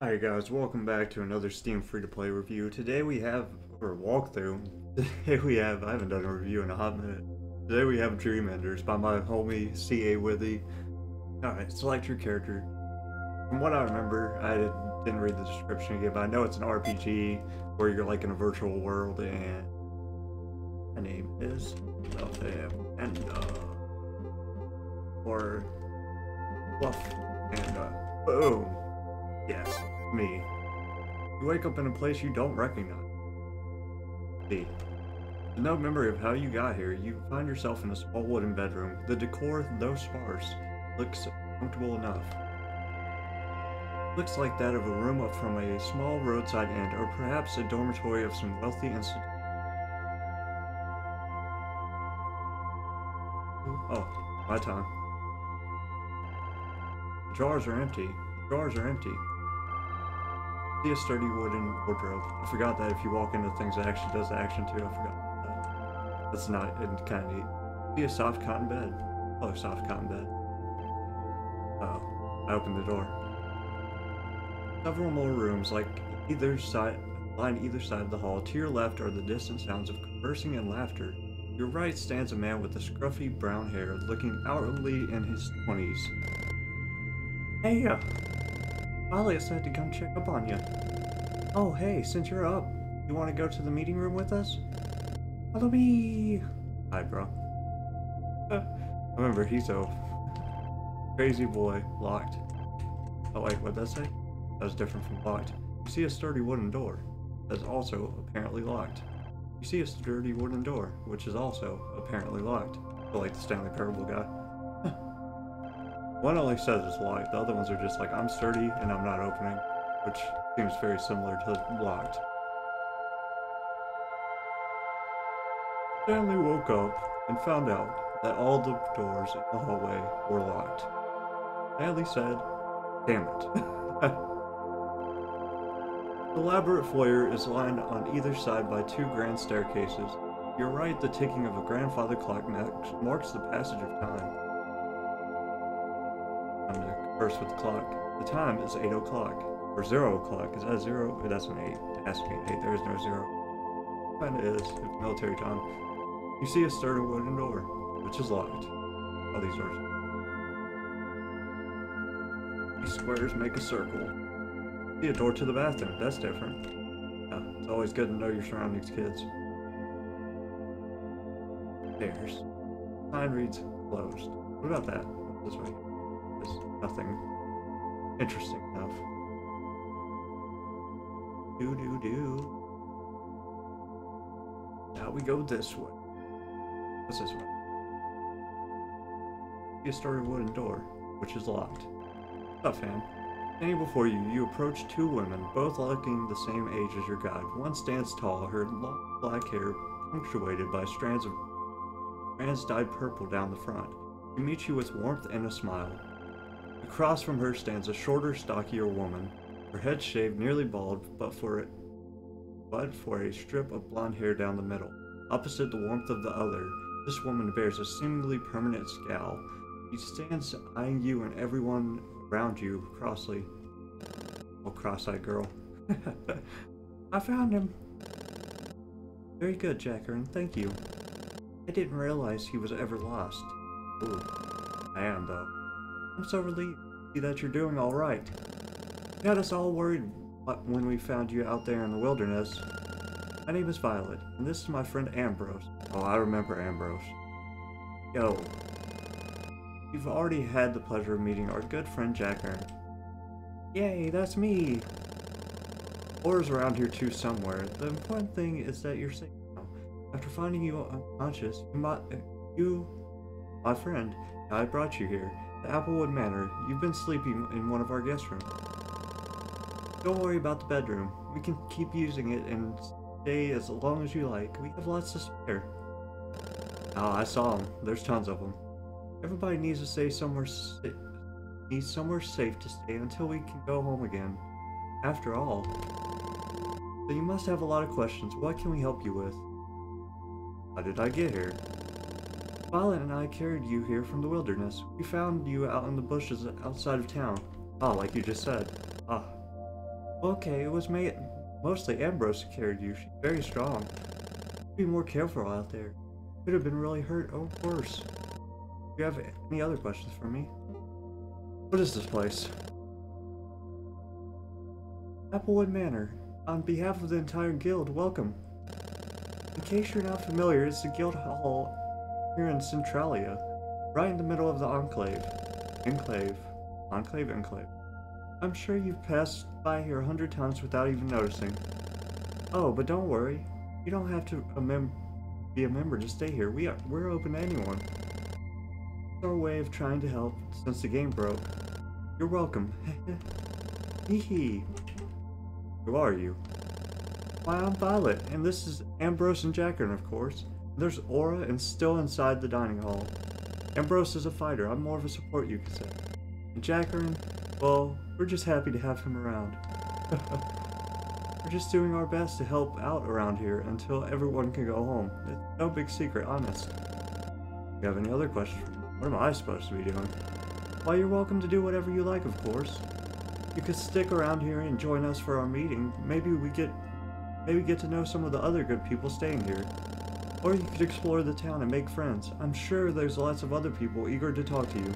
Hi guys, welcome back to another Steam free-to-play review. Today we have, or walkthrough, today we have, I haven't done a review in a hot minute. Today we have Dream Enders by my homie C.A. Withy. Alright, select your character. From what I remember, I didn't read the description again, but I know it's an RPG where you're like in a virtual world and my name is and uh or Fluff and uh boom. Yes, me. You wake up in a place you don't recognize. B. With no memory of how you got here, you find yourself in a small wooden bedroom. The decor, though sparse, looks comfortable enough. Looks like that of a room up from a small roadside inn, or perhaps a dormitory of some wealthy institution. Oh, my time. The drawers are empty. The drawers are empty. See a sturdy wooden wardrobe. I forgot that if you walk into things, it actually does the action too. I forgot that. That's not kind of neat. See a soft cotton bed. Oh, soft cotton bed. Uh oh, I opened the door. Several more rooms, like either side, line either side of the hall. To your left are the distant sounds of conversing and laughter. Your right stands a man with a scruffy brown hair, looking outwardly in his twenties. Hey, uh, Violet said to come check up on you. Oh, hey, since you're up, you want to go to the meeting room with us? Follow me. Hi, bro. Remember, he's a crazy boy. Locked. Oh, wait, what'd that say? That was different from locked. You see a sturdy wooden door. That's also apparently locked. You see a sturdy wooden door, which is also apparently locked. But like the Stanley Parable guy. One only says it's locked, the other ones are just like, I'm sturdy and I'm not opening, which seems very similar to locked. Stanley woke up and found out that all the doors in the hallway were locked. Stanley said, damn it. the elaborate foyer is lined on either side by two grand staircases. You're right, the ticking of a grandfather clock marks the passage of time. Converse with the clock. The time is 8 o'clock. Or 0 o'clock. Is that 0? That's an 8. It has to be an 8. There is no 0. Kinda is. It's military time. You see a sturdy wooden door, which is locked. All these doors. These squares make a circle. See a door to the bathroom. That's different. Yeah, it's always good to know your surroundings, kids. Stairs. Sign reads closed. What about that? This way. Nothing interesting enough. Do do do. Now we go this way. What's this way? A sturdy wooden door, which is locked. Up, fam? Standing before you, you approach two women, both looking the same age as your guide. One stands tall, her long black hair punctuated by strands of strands dyed purple down the front. She meets you with warmth and a smile. Across from her stands a shorter, stockier woman, her head shaved nearly bald, but for it, but for a strip of blonde hair down the middle. Opposite the warmth of the other, this woman bears a seemingly permanent scowl. She stands eyeing you and everyone around you crossly. Oh, cross-eyed girl. I found him. Very good, Jackarin. Thank you. I didn't realize he was ever lost. Ooh, I am, though. I'm so relieved that you're doing all right. You got us all worried when we found you out there in the wilderness. My name is Violet, and this is my friend Ambrose. Oh, I remember Ambrose. Yo. You've already had the pleasure of meeting our good friend Jackern. Yay, that's me! Laura's around here too somewhere. The important thing is that you're safe now. After finding you unconscious, you, my, you, my friend, I brought you here. Applewood Manor. You've been sleeping in one of our guest rooms. Don't worry about the bedroom. We can keep using it and stay as long as you like. We have lots to spare. Oh, I saw them. There's tons of them. Everybody needs to stay somewhere needs somewhere safe to stay until we can go home again. After all. So you must have a lot of questions. What can we help you with? How did I get here? Violet and I carried you here from the wilderness. We found you out in the bushes outside of town. Ah, like you just said. Ah. Okay, it was ma mostly Ambrose who carried you. She's very strong. Be more careful out there. Could have been really hurt or worse. Do you have any other questions for me? What is this place? Applewood Manor. On behalf of the entire guild, welcome. In case you're not familiar, it's the guild hall here in Centralia, right in the middle of the enclave. Enclave. Enclave, enclave. I'm sure you've passed by here a hundred times without even noticing. Oh, but don't worry. You don't have to a be a member to stay here. We are we're open to anyone. It's our way of trying to help since the game broke. You're welcome. Hee. Who are you? Why, I'm Violet, and this is Ambrose and Jacqueline, of course. There's Aura and still inside the dining hall. Ambrose is a fighter. I'm more of a support, you could say. And Jacqueline, well, we're just happy to have him around. we're just doing our best to help out around here until everyone can go home. It's no big secret, honest. If you have any other questions What am I supposed to be doing? Well, you're welcome to do whatever you like, of course. You could stick around here and join us for our meeting. Maybe we get maybe get to know some of the other good people staying here. Or you could explore the town and make friends. I'm sure there's lots of other people eager to talk to you.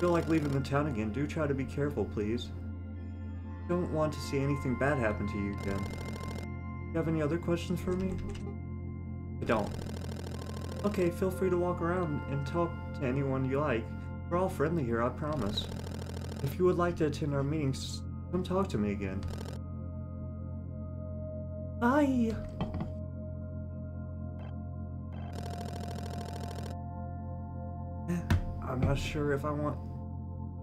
Feel like leaving the town again, do try to be careful, please. Don't want to see anything bad happen to you again. You have any other questions for me? I don't. Okay, feel free to walk around and talk to anyone you like. We're all friendly here, I promise. If you would like to attend our meetings, come talk to me again. Bye! Not sure if I want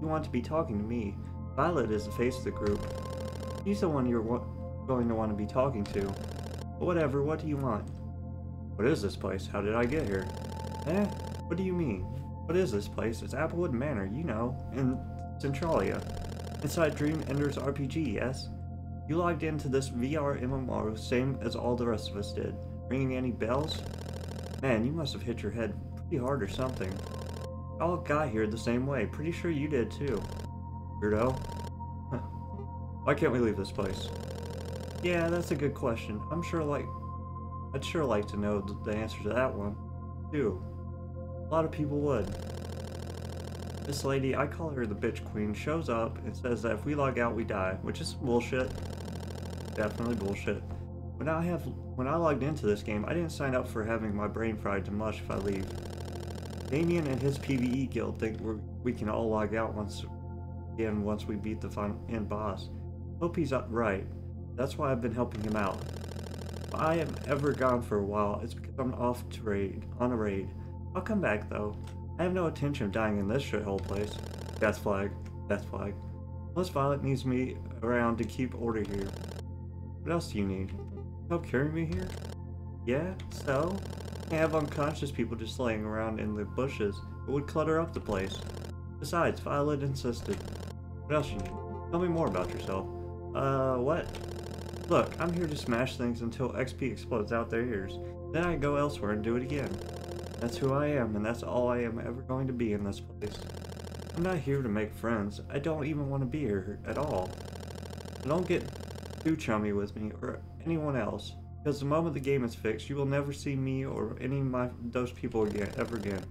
you want to be talking to me. Violet is the face of the group. She's the one you're going to want to be talking to. But whatever, what do you want? What is this place? How did I get here? Eh? What do you mean? What is this place? It's Applewood Manor, you know, in Centralia. Inside Dream Enders RPG, yes? You logged into this VR MMO same as all the rest of us did. Ringing any bells? Man, you must have hit your head pretty hard or something. All got here the same way. Pretty sure you did too. Weirdo. Why can't we leave this place? Yeah, that's a good question. I'm sure like... I'd sure like to know the answer to that one. Too. A lot of people would. This lady, I call her the bitch queen, shows up and says that if we log out, we die, which is bullshit. Definitely bullshit. When I have, when I logged into this game, I didn't sign up for having my brain fried to mush if I leave. Damien and his PvE guild think we we can all log out once again once we beat the final end boss. Hope he's up right. That's why I've been helping him out. If I am ever gone for a while, it's because I'm off to raid, on a raid. I'll come back though. I have no intention of dying in this shithole place. Death flag. Death flag. Plus Violet needs me around to keep order here. What else do you need? Help carry me here? Yeah, so? Have unconscious people just laying around in the bushes. It would clutter up the place. Besides, Violet insisted. What else you need? Tell me more about yourself. Uh, what? Look, I'm here to smash things until XP explodes out their ears. Then I go elsewhere and do it again. That's who I am, and that's all I am ever going to be in this place. I'm not here to make friends. I don't even want to be here at all. don't get too chummy with me or anyone else, because the moment the game is fixed, you will never see me or any of my those people again ever again.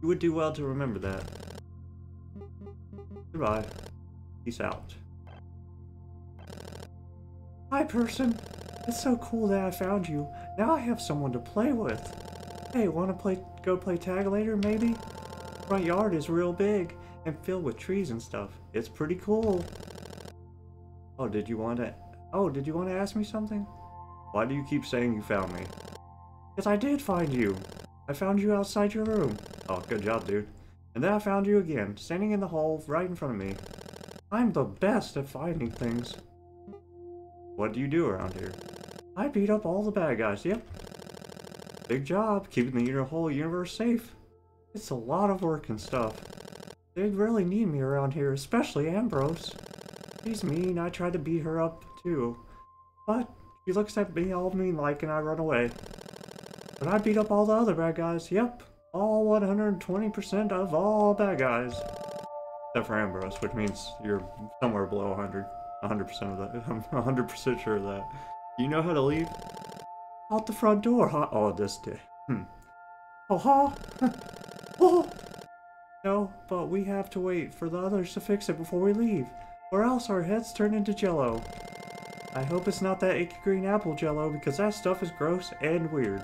You would do well to remember that. Goodbye. Peace out. Hi, person. It's so cool that I found you. Now I have someone to play with. Hey, wanna play go play tag later, maybe? Front yard is real big and filled with trees and stuff. It's pretty cool. Oh, did you want to... Oh, did you want to ask me something? Why do you keep saying you found me? Because I did find you. I found you outside your room. Oh, good job, dude. And then I found you again, standing in the hall right in front of me. I'm the best at finding things. What do you do around here? I beat up all the bad guys, yep. Big job, keeping the whole universe safe. It's a lot of work and stuff. They really need me around here, especially Ambrose. She's mean, I try to beat her up too. But she looks at me all mean-like and I run away. But I beat up all the other bad guys, yep. All 120% of all bad guys. Except for Ambrose, which means you're somewhere below 100. 100% of that. I'm 100% sure of that. You know how to leave? Out the front door, huh? Oh, this day. Hmm. Oh, huh? oh! No, but we have to wait for the others to fix it before we leave, or else our heads turn into jello. I hope it's not that icky green apple jello because that stuff is gross and weird.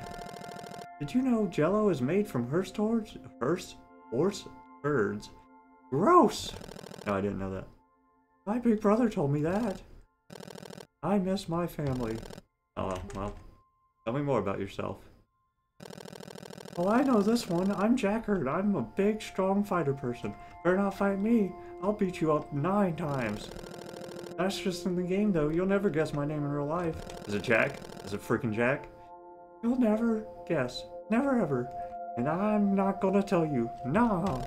Did you know jello is made from horse turds? Horse? Horse? Birds? Gross! No, I didn't know that. My big brother told me that. I miss my family. Oh, well. Tell me more about yourself. Well, I know this one. I'm Jackard. I'm a big, strong fighter person. Better not fight me. I'll beat you up nine times. That's just in the game, though. You'll never guess my name in real life. Is it Jack? Is it freaking Jack? You'll never guess. Never ever. And I'm not gonna tell you. No.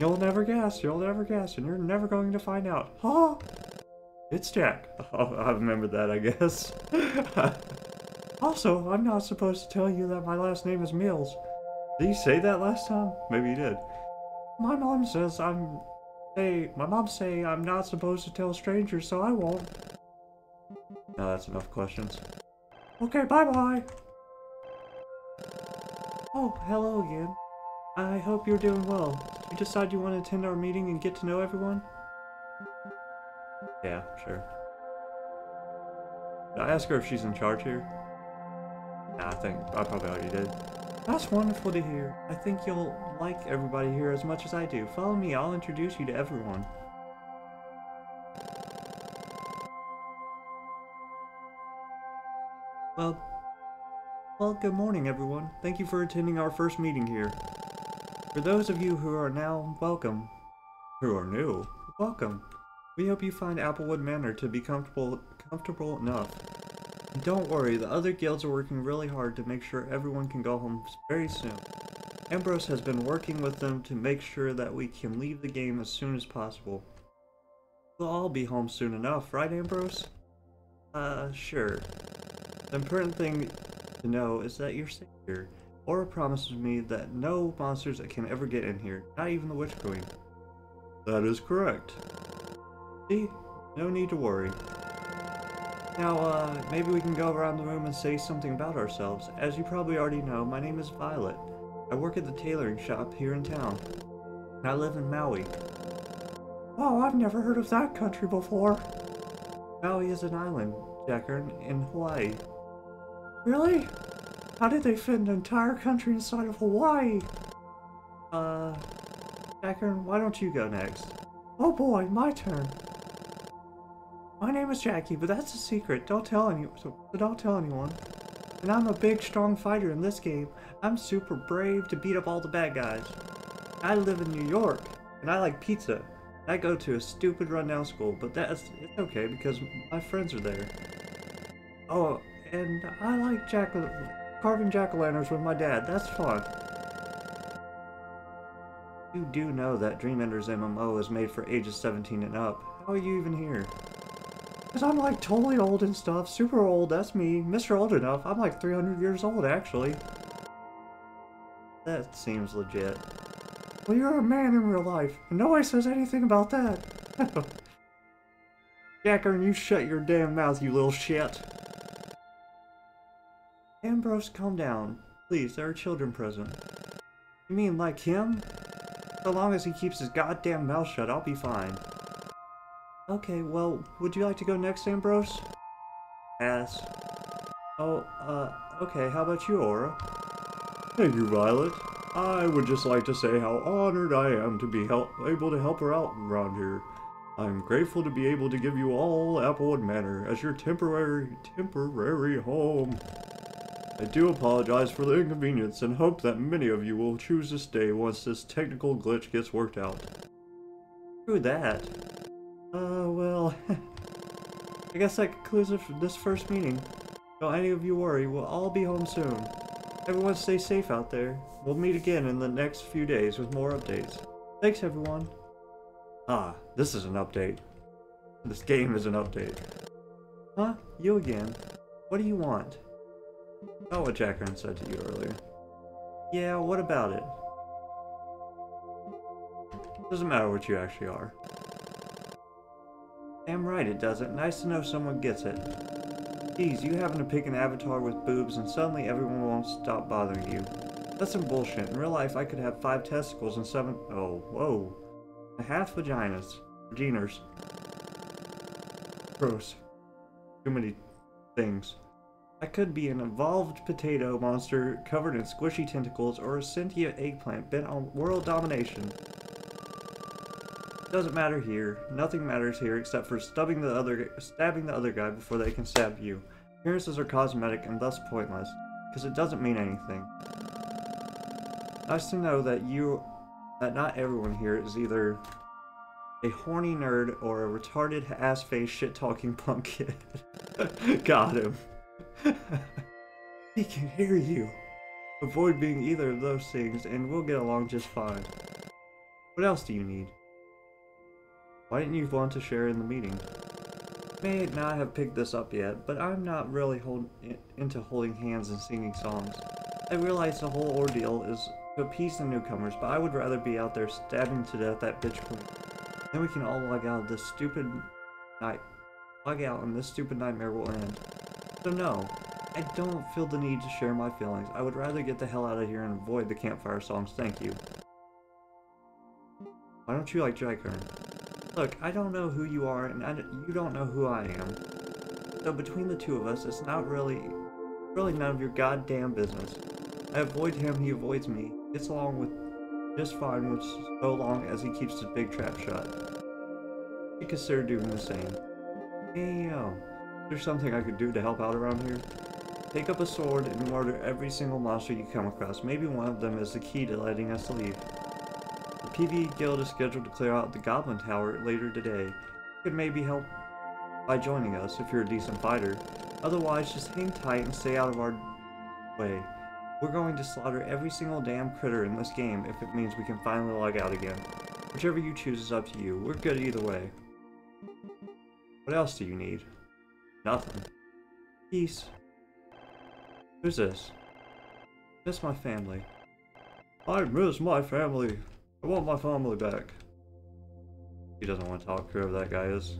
You'll never guess. You'll never guess. And you're never going to find out. Huh? It's Jack. Oh, I remember that, I guess. also, I'm not supposed to tell you that my last name is Mills. Did you say that last time? Maybe you did. My mom says I'm Hey, my mom say I'm not supposed to tell strangers, so I won't. No, that's enough questions. Okay, bye-bye. Oh, hello again. I hope you're doing well. You decide you want to attend our meeting and get to know everyone? Yeah, sure. Did I ask her if she's in charge here? Nah, I think I probably already did. That's wonderful to hear. I think you'll like everybody here as much as I do. Follow me, I'll introduce you to everyone. Well, well, good morning everyone. Thank you for attending our first meeting here. For those of you who are now welcome, who are new, welcome. We hope you find Applewood Manor to be comfortable comfortable enough don't worry, the other guilds are working really hard to make sure everyone can go home very soon. Ambrose has been working with them to make sure that we can leave the game as soon as possible. We'll all be home soon enough, right Ambrose? Uh, sure. The important thing to know is that you're safe here. Aura promises me that no monsters can ever get in here, not even the Witch Queen. That is correct. See? No need to worry. Now, uh, maybe we can go around the room and say something about ourselves. As you probably already know, my name is Violet. I work at the tailoring shop here in town. And I live in Maui. Oh, I've never heard of that country before. Maui is an island, Jackern, in Hawaii. Really? How did they fit an entire country inside of Hawaii? Uh, Jacker, why don't you go next? Oh boy, my turn. My name is Jackie, but that's a secret. Don't tell don't tell anyone. And I'm a big, strong fighter in this game. I'm super brave to beat up all the bad guys. I live in New York, and I like pizza. I go to a stupid rundown school, but that's it's okay because my friends are there. Oh, and I like jack carving jack-o'-lanterns with my dad. That's fun. You do know that Dream Enders MMO is made for ages 17 and up. How are you even here? Because I'm like totally old and stuff. Super old, that's me. Mr. Old Enough. I'm like 300 years old, actually. That seems legit. Well, you're a man in real life. And nobody says anything about that. Jacker, you shut your damn mouth, you little shit. Ambrose, calm down. Please, there are children present. You mean like him? So long as he keeps his goddamn mouth shut, I'll be fine. Okay, well, would you like to go next, Ambrose? Pass. Oh, uh, okay, how about you, Aura? Thank you, Violet. I would just like to say how honored I am to be help able to help her out around here. I'm grateful to be able to give you all Applewood Manor as your temporary, temporary home. I do apologize for the inconvenience and hope that many of you will choose to stay once this technical glitch gets worked out. Who that? Well, I guess that concludes this first meeting. Don't any of you worry, we'll all be home soon. Everyone stay safe out there. We'll meet again in the next few days with more updates. Thanks, everyone. Ah, this is an update. This game is an update. Huh? You again. What do you want? Oh, what Jackaran said to you earlier. Yeah, what about it? Doesn't matter what you actually are. Damn right it doesn't. Nice to know someone gets it. Geez, you happen to pick an avatar with boobs and suddenly everyone won't stop bothering you. That's some bullshit. In real life, I could have five testicles and seven- oh, whoa. A half vaginas. Vaginas. Gross. Too many things. I could be an evolved potato monster covered in squishy tentacles or a sentient eggplant bent on world domination. Doesn't matter here. Nothing matters here except for stubbing the other, stabbing the other guy before they can stab you. Appearances are cosmetic and thus pointless, because it doesn't mean anything. Nice to know that you, that not everyone here is either a horny nerd or a retarded ass-faced shit-talking punk kid. Got him. he can hear you. Avoid being either of those things and we'll get along just fine. What else do you need? Why didn't you want to share in the meeting? May not have picked this up yet, but I'm not really hold, into holding hands and singing songs. I realize the whole ordeal is to appease the newcomers, but I would rather be out there stabbing to death that bitch queen. Then we can all log out of this stupid night. Log out and this stupid nightmare will end. So no, I don't feel the need to share my feelings. I would rather get the hell out of here and avoid the campfire songs, thank you. Why don't you like Jackern? Look, I don't know who you are, and you don't know who I am. So between the two of us, it's not really, really none of your goddamn business. I avoid him, he avoids me. Gets along with just fine with so long as he keeps his big trap shut. You consider doing the same. Yo, there's something I could do to help out around here. Take up a sword and murder every single monster you come across. Maybe one of them is the key to letting us leave. PvE Guild is scheduled to clear out the Goblin Tower later today. You could maybe help by joining us if you're a decent fighter. Otherwise, just hang tight and stay out of our way. We're going to slaughter every single damn critter in this game if it means we can finally log out again. Whichever you choose is up to you. We're good either way. What else do you need? Nothing. Peace. Who's this? Miss my family. I miss my family. I want my family back. He doesn't want to talk, to whoever that guy is.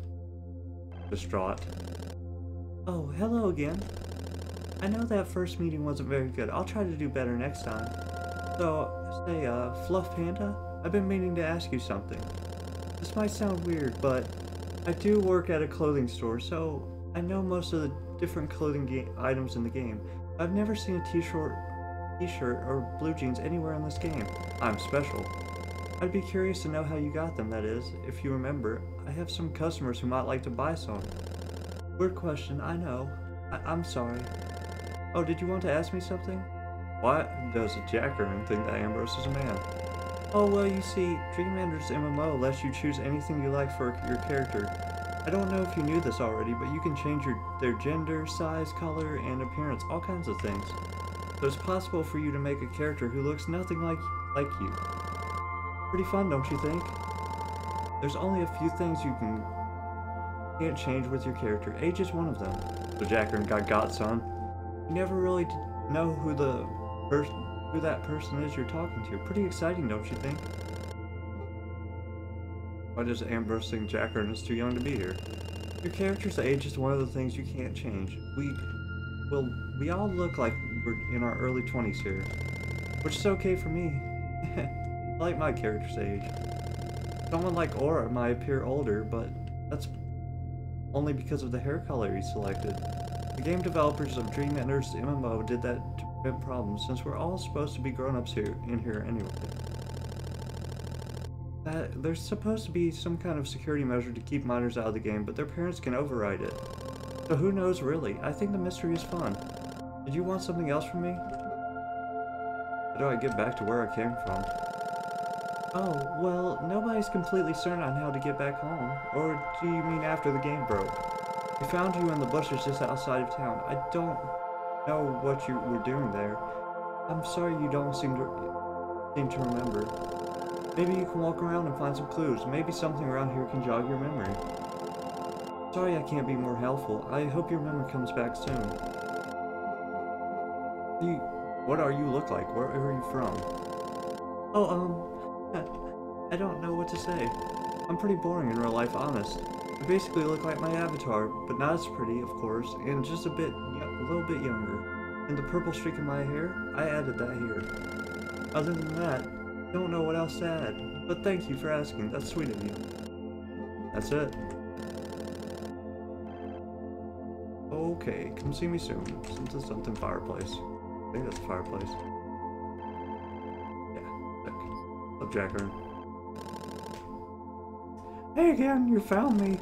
Distraught. Oh, hello again. I know that first meeting wasn't very good. I'll try to do better next time. So, say, uh, Fluff Panda? I've been meaning to ask you something. This might sound weird, but I do work at a clothing store, so I know most of the different clothing items in the game. I've never seen a t-shirt t-shirt or blue jeans anywhere in this game. I'm special. I'd be curious to know how you got them, that is. If you remember, I have some customers who might like to buy some. Weird question, I know. I am sorry. Oh, did you want to ask me something? Why does Jackerin think that Ambrose is a man? Oh, well, you see, Dream Enders MMO lets you choose anything you like for your character. I don't know if you knew this already, but you can change your, their gender, size, color, and appearance, all kinds of things. So it's possible for you to make a character who looks nothing like, like you. Pretty fun, don't you think? There's only a few things you can can't change with your character. Age is one of them. So Jackern got Godson. You never really know who the person who that person is you're talking to. Pretty exciting, don't you think? Why does Ambrose think Jackern is too young to be here? Your character's age is one of the things you can't change. We, well, we all look like we're in our early 20s here. Which is okay for me. I like my character's age. Someone like Aura might appear older, but that's only because of the hair color he selected. The game developers of Dream Enders MMO did that to prevent problems, since we're all supposed to be grown-ups here in here anyway. That there's supposed to be some kind of security measure to keep minors out of the game, but their parents can override it. So who knows really? I think the mystery is fun. Did you want something else from me? How do I get back to where I came from? Oh, well, nobody's completely certain on how to get back home. Or do you mean after the game broke? We found you in the bushes just outside of town. I don't know what you were doing there. I'm sorry you don't seem to seem to remember. Maybe you can walk around and find some clues. Maybe something around here can jog your memory. Sorry I can't be more helpful. I hope your memory comes back soon. You, what are you look like? Where, where are you from? Oh, um, I don't know what to say. I'm pretty boring in real life, honest. I basically look like my avatar, but not as pretty, of course, and just a bit, a little bit younger. And the purple streak in my hair, I added that here. Other than that, don't know what else to add, but thank you for asking, that's sweet of you. That's it. Okay, come see me soon. Something something fireplace. I think that's a fireplace. Sick. Up, Jacker. Hey again, you found me.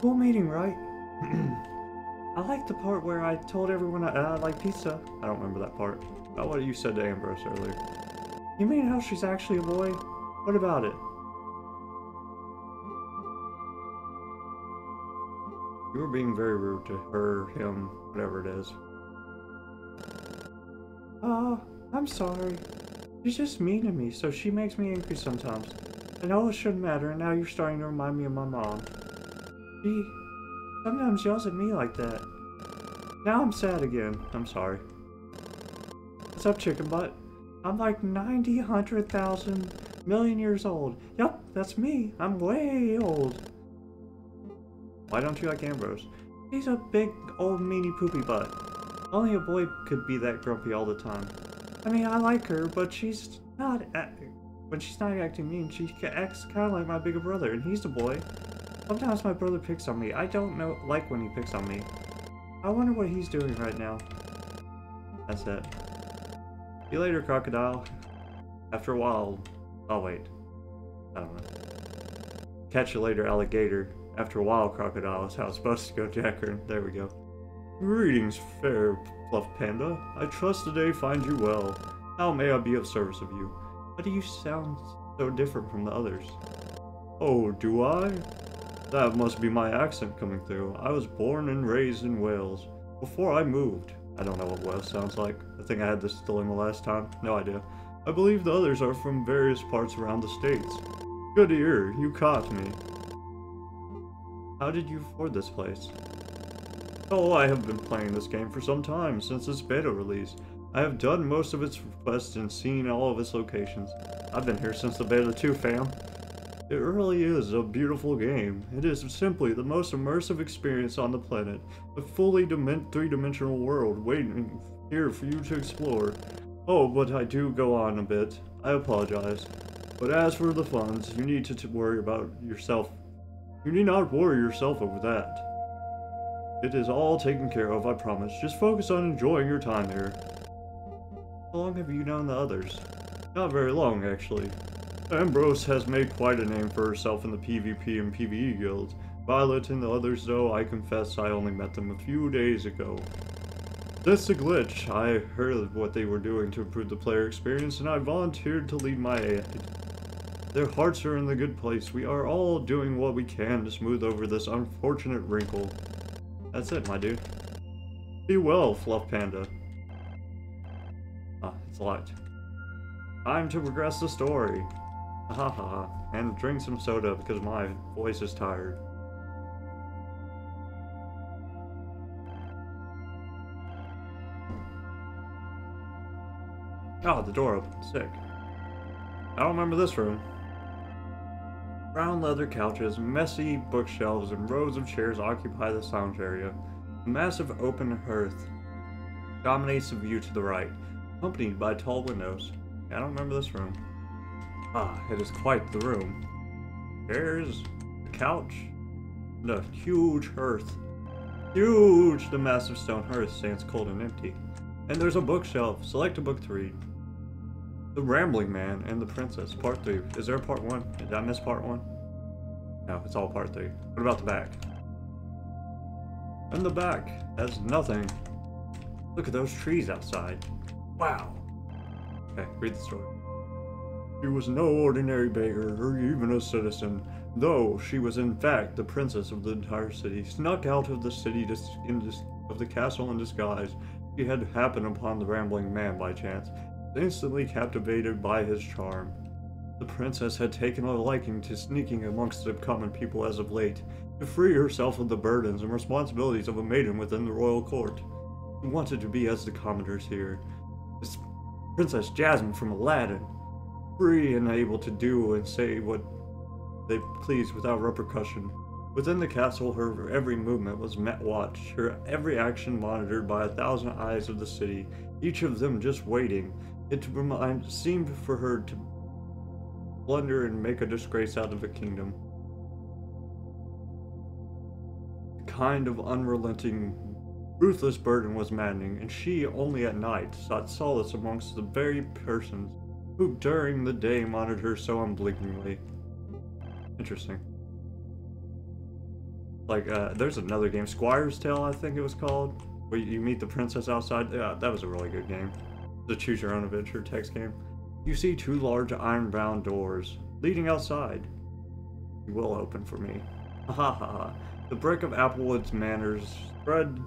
Cool meeting, right? I like the part where I told everyone I, I like pizza. I don't remember that part. About what you said to Ambrose earlier. You mean how she's actually a boy? What about it? You were being very rude to her, him, whatever it is. Oh, I'm sorry. She's just mean to me, so she makes me angry sometimes. I know it shouldn't matter, and now you're starting to remind me of my mom. She sometimes yells at me like that. Now I'm sad again. I'm sorry. What's up, chicken butt? I'm like 90, 100,000 million years old. Yep, that's me. I'm way old. Why don't you like Ambrose? He's a big, old, meanie poopy butt. Only a boy could be that grumpy all the time. I mean, I like her, but she's not... When she's not acting mean, she acts kind of like my bigger brother, and he's a boy. Sometimes my brother picks on me. I don't know like when he picks on me. I wonder what he's doing right now. That's it. See you later, crocodile. After a while... Oh, wait. I don't know. Catch you later, alligator. After a while, crocodile is how it's supposed to go, Jacker. There we go. Greetings, fair fluff panda. I trust today finds you well. How may I be of service of you? Why do you sound so different from the others? Oh, do I? That must be my accent coming through. I was born and raised in Wales. Before I moved. I don't know what Wales sounds like. I think I had this dilemma last time. No idea. I believe the others are from various parts around the states. Good to hear. You caught me. How did you afford this place? Oh, I have been playing this game for some time, since its beta release. I have done most of its quests and seen all of its locations. I've been here since the beta too, fam. It really is a beautiful game. It is simply the most immersive experience on the planet. A fully three-dimensional world waiting here for you to explore. Oh, but I do go on a bit. I apologize. But as for the funds, you need to worry about yourself you need not worry yourself over that. It is all taken care of, I promise. Just focus on enjoying your time here. How long have you known the others? Not very long, actually. Ambrose has made quite a name for herself in the PvP and PvE guilds. Violet and the others, though, I confess I only met them a few days ago. That's a glitch. I heard what they were doing to improve the player experience, and I volunteered to lead my aid. Their hearts are in the good place. We are all doing what we can to smooth over this unfortunate wrinkle. That's it, my dude. Be well, Fluff Panda. Ah, it's light. Time to progress the story. Ha ha. And drink some soda because my voice is tired. Oh, the door opened. Sick. I don't remember this room. Brown leather couches, messy bookshelves, and rows of chairs occupy the lounge area. A massive open hearth dominates the view to the right, accompanied by tall windows. I don't remember this room. Ah, it is quite the room. There's the couch, the huge hearth. Huge! The massive stone hearth stands cold and empty. And there's a bookshelf. Select a book to read. The Rambling Man and the Princess, part 3. Is there a part 1? Did I miss part 1? No, it's all part 3. What about the back? And the back has nothing. Look at those trees outside. Wow. Okay, read the story. She was no ordinary beggar or even a citizen, though she was in fact the princess of the entire city. Snuck out of the city in of the castle in disguise, she had happened upon the rambling man by chance, instantly captivated by his charm. The princess had taken a liking to sneaking amongst the common people as of late, to free herself of the burdens and responsibilities of a maiden within the royal court. She wanted to be as the commoners here. This Princess Jasmine from Aladdin, free and able to do and say what they please without repercussion, Within the castle, her every movement was met watched, her every action monitored by a thousand eyes of the city, each of them just waiting. It seemed for her to blunder and make a disgrace out of a kingdom. The kind of unrelenting, ruthless burden was maddening, and she only at night sought solace amongst the very persons who during the day monitored her so unblinkingly. Interesting. Like, uh, there's another game, Squire's Tale, I think it was called, where you meet the princess outside. Yeah, that was a really good game. The choose your own adventure text game. You see two large iron-bound doors leading outside. You will open for me. Ha ha ha. The brick of Applewood's manors spread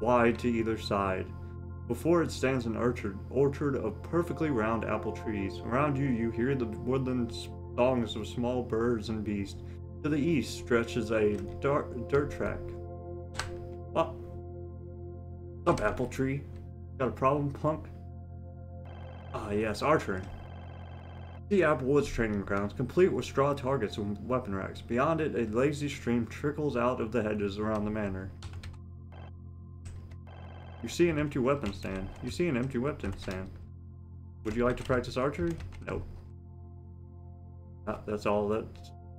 wide to either side. Before it stands an orchard, orchard of perfectly round apple trees. Around you, you hear the woodland songs of small birds and beasts. To the east stretches a dark, dirt track. What? Up, apple tree? Got a problem, punk? Ah, yes, archery. The Applewood's training grounds, complete with straw targets and weapon racks. Beyond it, a lazy stream trickles out of the hedges around the manor. You see an empty weapon stand. You see an empty weapon stand. Would you like to practice archery? Nope. Ah, that's all that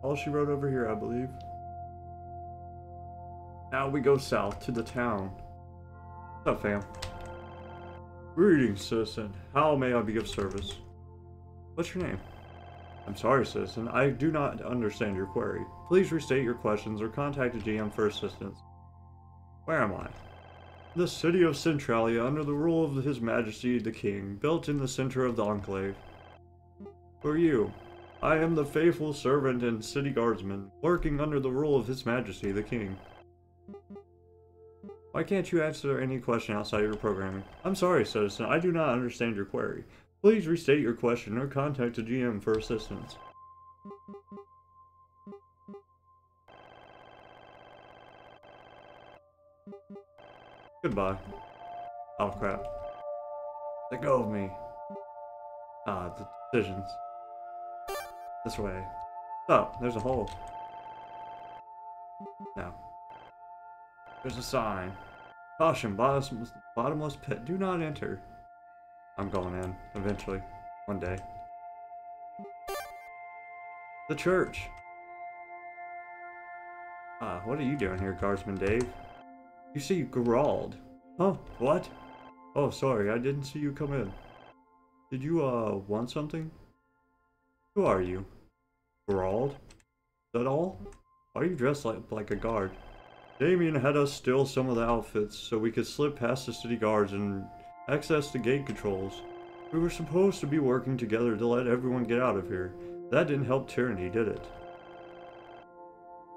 all she wrote over here, I believe. Now we go south to the town. What's up, fam? Greetings, citizen. How may I be of service? What's your name? I'm sorry, citizen. I do not understand your query. Please restate your questions or contact the GM for assistance. Where am I? The city of Centralia under the rule of His Majesty the King, built in the center of the Enclave. Who are you? I am the faithful servant and city guardsman, working under the rule of His Majesty the King. Why can't you answer any question outside of your programming? I'm sorry, citizen, I do not understand your query. Please restate your question or contact the GM for assistance. Goodbye. Oh crap. Let go of me. Ah, the decisions. This way. Oh, there's a hole. No. There's a sign. Caution, bottomless, bottomless pit. Do not enter. I'm going in, eventually. One day. The church. Ah, what are you doing here, Guardsman Dave? You see Gerald. Huh? What? Oh, sorry, I didn't see you come in. Did you, uh, want something? Who are you? Gerald? Is that all? Why are you dressed like, like a guard? Damien had us steal some of the outfits so we could slip past the city guards and access the gate controls. We were supposed to be working together to let everyone get out of here. That didn't help Tyranny, did it?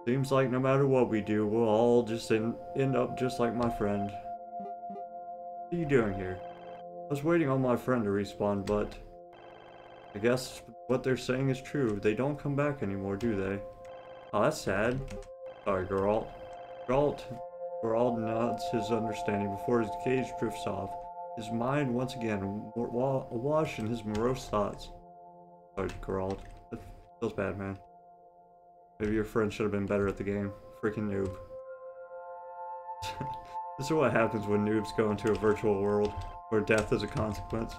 Seems like no matter what we do, we'll all just end, up just like my friend. What are you doing here? I was waiting on my friend to respawn, but... I guess what they're saying is true. They don't come back anymore, do they? Oh, that's sad. Sorry, Gerald. Gerald, Gerald nods his understanding before his cage drifts off. His mind once again awash in his morose thoughts. Sorry, Gerald. That feels bad, man. Maybe your friend should have been better at the game. Freaking noob. this is what happens when noobs go into a virtual world where death is a consequence.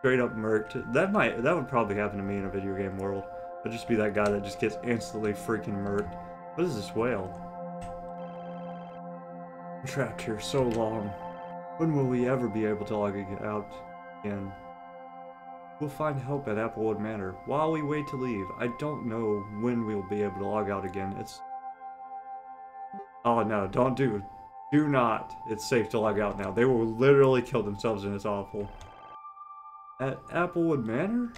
Straight up murked. That might that would probably happen to me in a video game world. I'd just be that guy that just gets instantly freaking murked. What is this whale? Trapped here so long. When will we ever be able to log out again? We'll find help at Applewood Manor. While we wait to leave, I don't know when we'll be able to log out again. It's... Oh no, don't do... It. Do not. It's safe to log out now. They will literally kill themselves and it's awful. At Applewood Manor?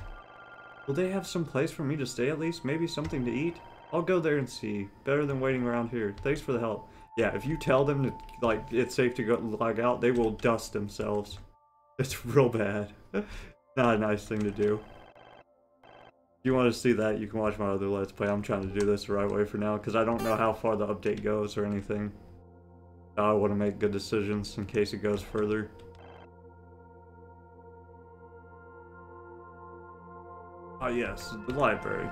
Will they have some place for me to stay at least? Maybe something to eat? I'll go there and see. Better than waiting around here. Thanks for the help. Yeah, if you tell them to, like, it's safe to go log out, they will dust themselves. It's real bad. Not a nice thing to do. If you want to see that, you can watch my other Let's Play. I'm trying to do this the right way for now, because I don't know how far the update goes or anything. I want to make good decisions in case it goes further. Ah yes, the library.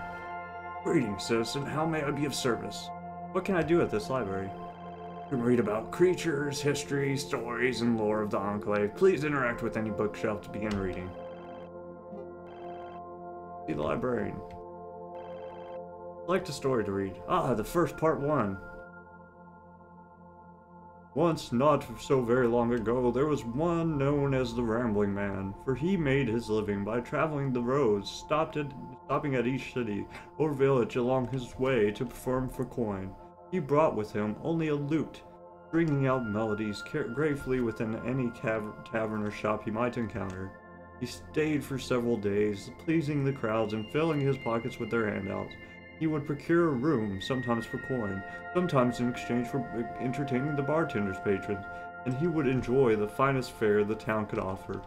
Greetings, citizen. How may I be of service? What can I do at this library? Can read about creatures, history, stories, and lore of the Enclave. Please interact with any bookshelf to begin reading. Be the librarian. Select a story to read. Ah, the first part one. Once, not so very long ago, there was one known as the Rambling Man, for he made his living by traveling the roads, stopped at, stopping at each city or village along his way to perform for coin. He brought with him only a lute, stringing out melodies gratefully within any tavern or shop he might encounter. He stayed for several days, pleasing the crowds and filling his pockets with their handouts. He would procure a room, sometimes for coin, sometimes in exchange for uh, entertaining the bartender's patrons, and he would enjoy the finest fare the town could offer.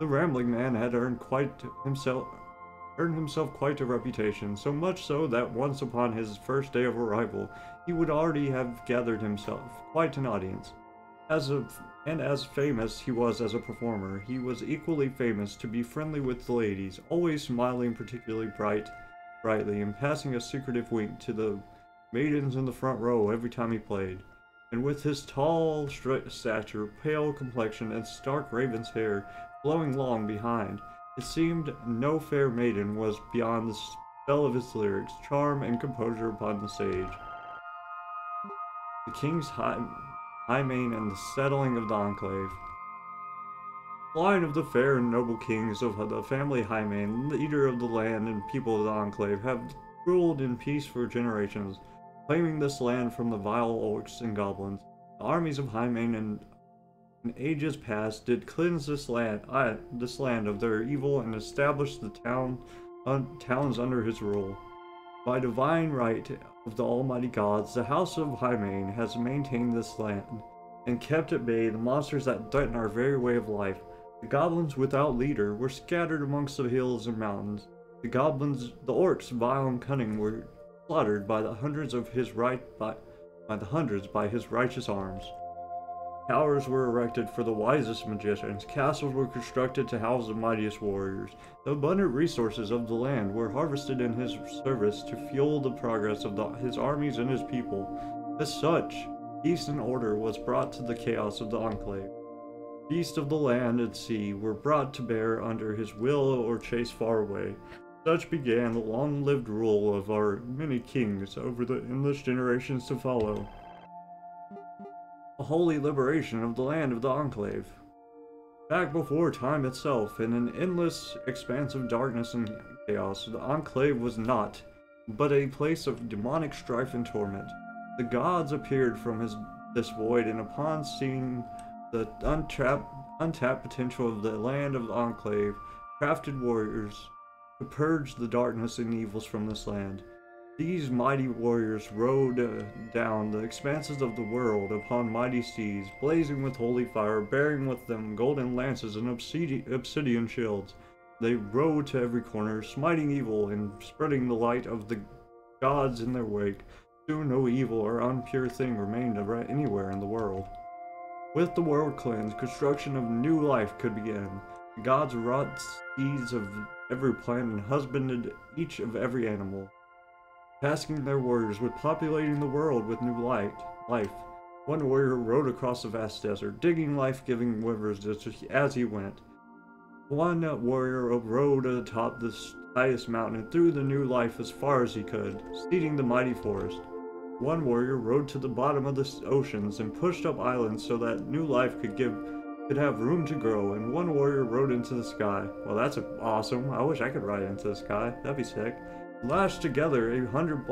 The rambling man had earned quite himself earned himself quite a reputation, so much so that once upon his first day of arrival, he would already have gathered himself quite an audience. As a, and as famous he was as a performer, he was equally famous to be friendly with the ladies, always smiling particularly bright, brightly, and passing a secretive wink to the maidens in the front row every time he played. And with his tall stature, pale complexion, and stark raven's hair flowing long behind, it seemed no fair maiden was beyond the spell of his lyrics, charm, and composure upon the stage. The king's high, Highmane and the settling of the Enclave. Line of the fair and noble kings of the family Highmane, leader of the land and people of the Enclave, have ruled in peace for generations, claiming this land from the vile orcs and goblins. The armies of Highmane and in ages past did cleanse this land, uh, this land of their evil and establish the town, towns under his rule. By divine right of the almighty gods, the house of Highmane has maintained this land and kept at bay the monsters that threaten our very way of life. The goblins without leader were scattered amongst the hills and mountains. The goblins, the orcs, vile and cunning, were slaughtered by the hundreds of his right by, by the hundreds by his righteous arms. Towers were erected for the wisest magicians, castles were constructed to house the mightiest warriors. The abundant resources of the land were harvested in his service to fuel the progress of the, his armies and his people. As such, peace and order was brought to the chaos of the enclave. Beasts of the land and sea were brought to bear under his will or chased far away. Such began the long-lived rule of our many kings over the endless generations to follow a holy liberation of the land of the Enclave. Back before time itself, in an endless expanse of darkness and chaos, the Enclave was not, but a place of demonic strife and torment. The gods appeared from his, this void, and upon seeing the untapped, untapped potential of the land of the Enclave, crafted warriors to purge the darkness and evils from this land. These mighty warriors rode uh, down the expanses of the world upon mighty steeds, blazing with holy fire, bearing with them golden lances and obsidi obsidian shields. They rode to every corner, smiting evil and spreading the light of the gods in their wake. Soon no evil or unpure thing remained anywhere in the world. With the world cleansed, construction of new life could begin. The gods wrought seeds of every plant and husbanded each of every animal tasking their warriors with populating the world with new light, life. One warrior rode across the vast desert, digging life-giving rivers as he went. One warrior rode atop the highest mountain and threw the new life as far as he could, seeding the mighty forest. One warrior rode to the bottom of the oceans and pushed up islands so that new life could give could have room to grow, and one warrior rode into the sky. Well, that's awesome. I wish I could ride into the sky. That'd be sick lashed together a hundred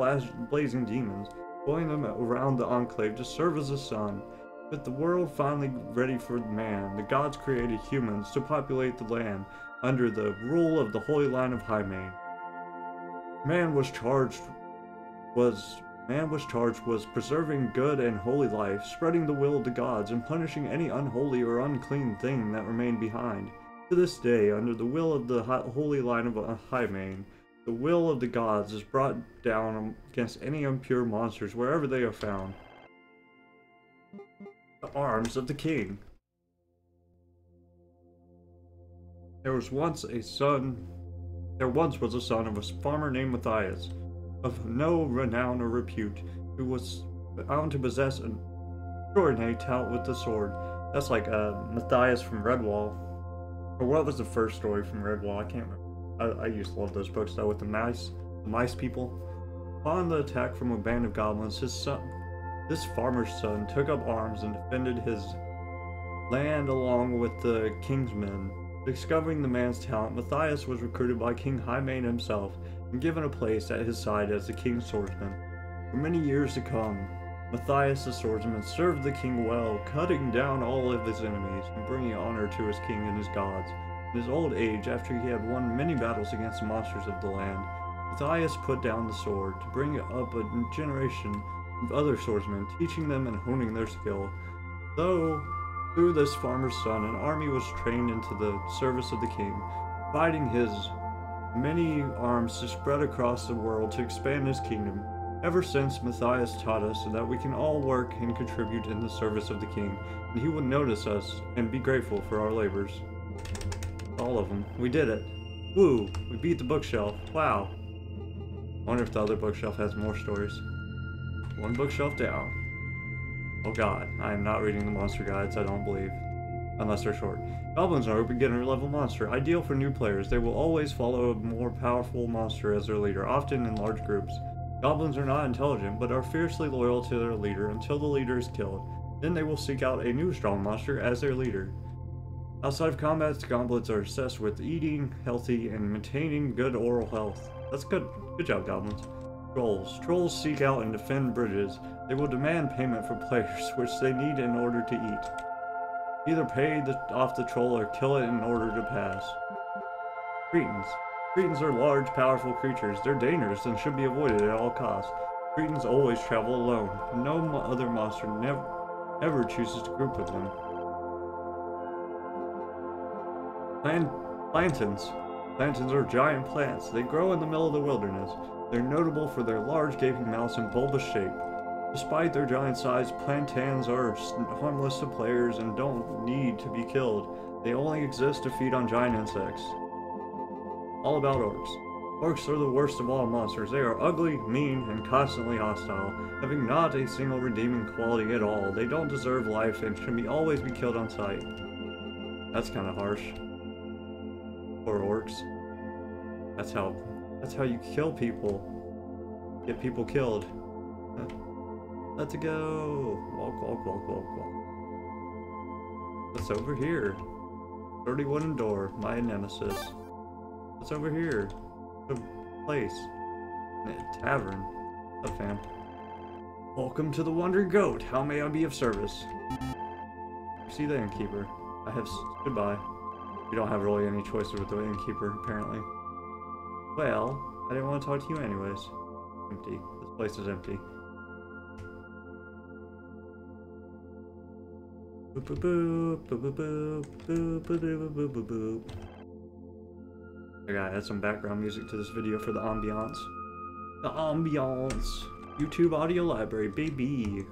blazing demons, pulling them around the enclave to serve as a sun. With the world finally ready for man, the gods created humans to populate the land under the rule of the holy line of Highmane. Man was charged was man was charged was preserving good and holy life, spreading the will of the gods, and punishing any unholy or unclean thing that remained behind. To this day, under the will of the holy line of uh, Highmane, the will of the gods is brought down against any impure monsters wherever they are found. The arms of the king. There was once a son. There once was a son of a farmer named Matthias. Of no renown or repute, who was found to possess an extraordinary talent with the sword. That's like uh, Matthias from Redwall. Or what was the first story from Redwall? I can't remember. I, used to love those books though with the mice, mice people. Upon the attack from a band of goblins, his son, this farmer's son, took up arms and defended his land along with the king's men. Discovering the man's talent, Matthias was recruited by King Highmane himself and given a place at his side as the king's swordsman. For many years to come, Matthias the swordsman served the king well, cutting down all of his enemies and bringing honor to his king and his gods. In his old age, after he had won many battles against the monsters of the land, Matthias put down the sword to bring up a generation of other swordsmen, teaching them and honing their skill. Though through this farmer's son, an army was trained into the service of the king, fighting his many arms to spread across the world to expand his kingdom. Ever since, Matthias taught us that we can all work and contribute in the service of the king, and he will notice us and be grateful for our labors. All of them. We did it. Woo! We beat the bookshelf. Wow. Wonder if the other bookshelf has more stories. One bookshelf down. Oh god, I am not reading the monster guides, I don't believe. Unless they're short. Goblins are a beginner level monster, ideal for new players. They will always follow a more powerful monster as their leader, often in large groups. Goblins are not intelligent, but are fiercely loyal to their leader until the leader is killed. Then they will seek out a new strong monster as their leader. Outside of combat, goblins are obsessed with eating healthy and maintaining good oral health. That's good. Good job, goblins. Trolls. Trolls seek out and defend bridges. They will demand payment for players, which they need in order to eat. Either pay the, off the troll or kill it in order to pass. Cretans. Cretans are large, powerful creatures. They're dangerous and should be avoided at all costs. Cretans always travel alone. No other monster never ever chooses to group with them. Plant plantains. Plantains are giant plants. They grow in the middle of the wilderness. They're notable for their large gaping mouths and bulbous shape. Despite their giant size, plantains are harmless to players and don't need to be killed. They only exist to feed on giant insects. All about orcs. Orcs are the worst of all monsters. They are ugly, mean, and constantly hostile, having not a single redeeming quality at all. They don't deserve life and should be always be killed on sight. That's kind of harsh. Poor orcs. That's how that's how you kill people. Get people killed. Let's go. Walk, walk, walk, walk, walk. What's over here? 31 door, my nemesis. What's over here? A place. A tavern. A fam. Welcome to the Wandering Goat. How may I be of service? See the innkeeper. I have... Goodbye. We don't have really any choices with the innkeeper, apparently. Well, I didn't want to talk to you anyways. Empty. This place is empty. Boop boop boop boop boop boop boop boop boop boop boop. I add some background music to this video for the ambiance. The ambiance. YouTube audio library, baby.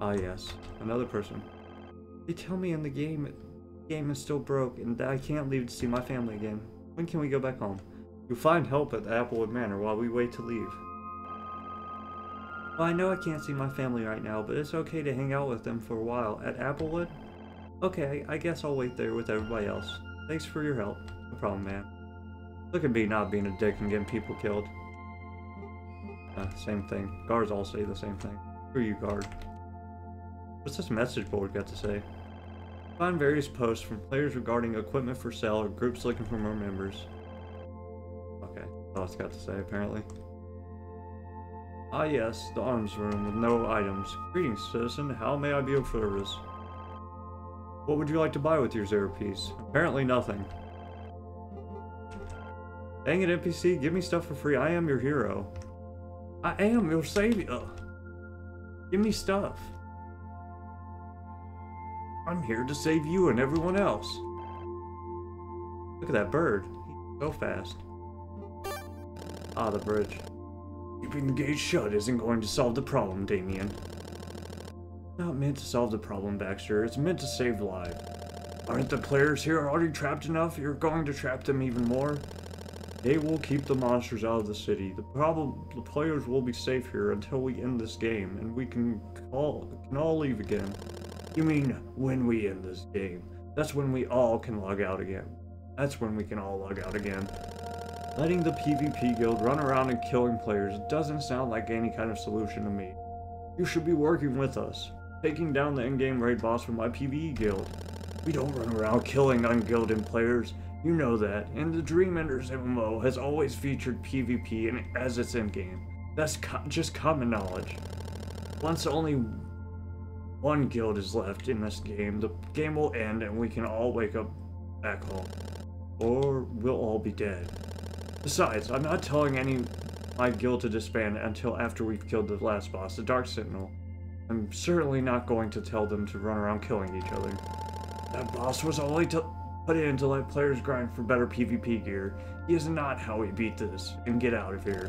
Ah yes, another person. They tell me in the game, game is still broke and I can't leave to see my family again. When can we go back home? You'll find help at the Applewood Manor while we wait to leave. Well, I know I can't see my family right now, but it's okay to hang out with them for a while. At Applewood? Okay, I guess I'll wait there with everybody else. Thanks for your help. No problem, man. Look at me not being a dick and getting people killed. Uh, same thing. Guards all say the same thing. Who are you, guard? What's this message board got to say? Find various posts from players regarding equipment for sale or groups looking for more members. Okay, all it's got to say, apparently. Ah yes, the arms room with no items. Greetings, citizen. How may I be of service? What would you like to buy with your zero piece? Apparently nothing. Dang it, NPC, give me stuff for free. I am your hero. I am your savior. Give me stuff. I'm here to save you and everyone else. Look at that bird. He's so fast. Ah, the bridge. Keeping the gate shut isn't going to solve the problem, Damien. Not meant to solve the problem, Baxter. It's meant to save lives. Aren't the players here already trapped enough? You're going to trap them even more? They will keep the monsters out of the city. The problem, the players will be safe here until we end this game, and we can call, can all leave again. You mean when we end this game? That's when we all can log out again. That's when we can all log out again. Letting the PvP guild run around and killing players doesn't sound like any kind of solution to me. You should be working with us, taking down the in-game raid boss from my PvE guild. We don't run around killing unguilded players, you know that, and the Dream Enders MMO has always featured PvP as its endgame. That's co just common knowledge. Once only one guild is left in this game, the game will end and we can all wake up back home. Or we'll all be dead. Besides, I'm not telling any my guild to disband until after we've killed the last boss, the Dark Sentinel. I'm certainly not going to tell them to run around killing each other. That boss was only to put in to let players grind for better PvP gear. He is not how we beat this and get out of here.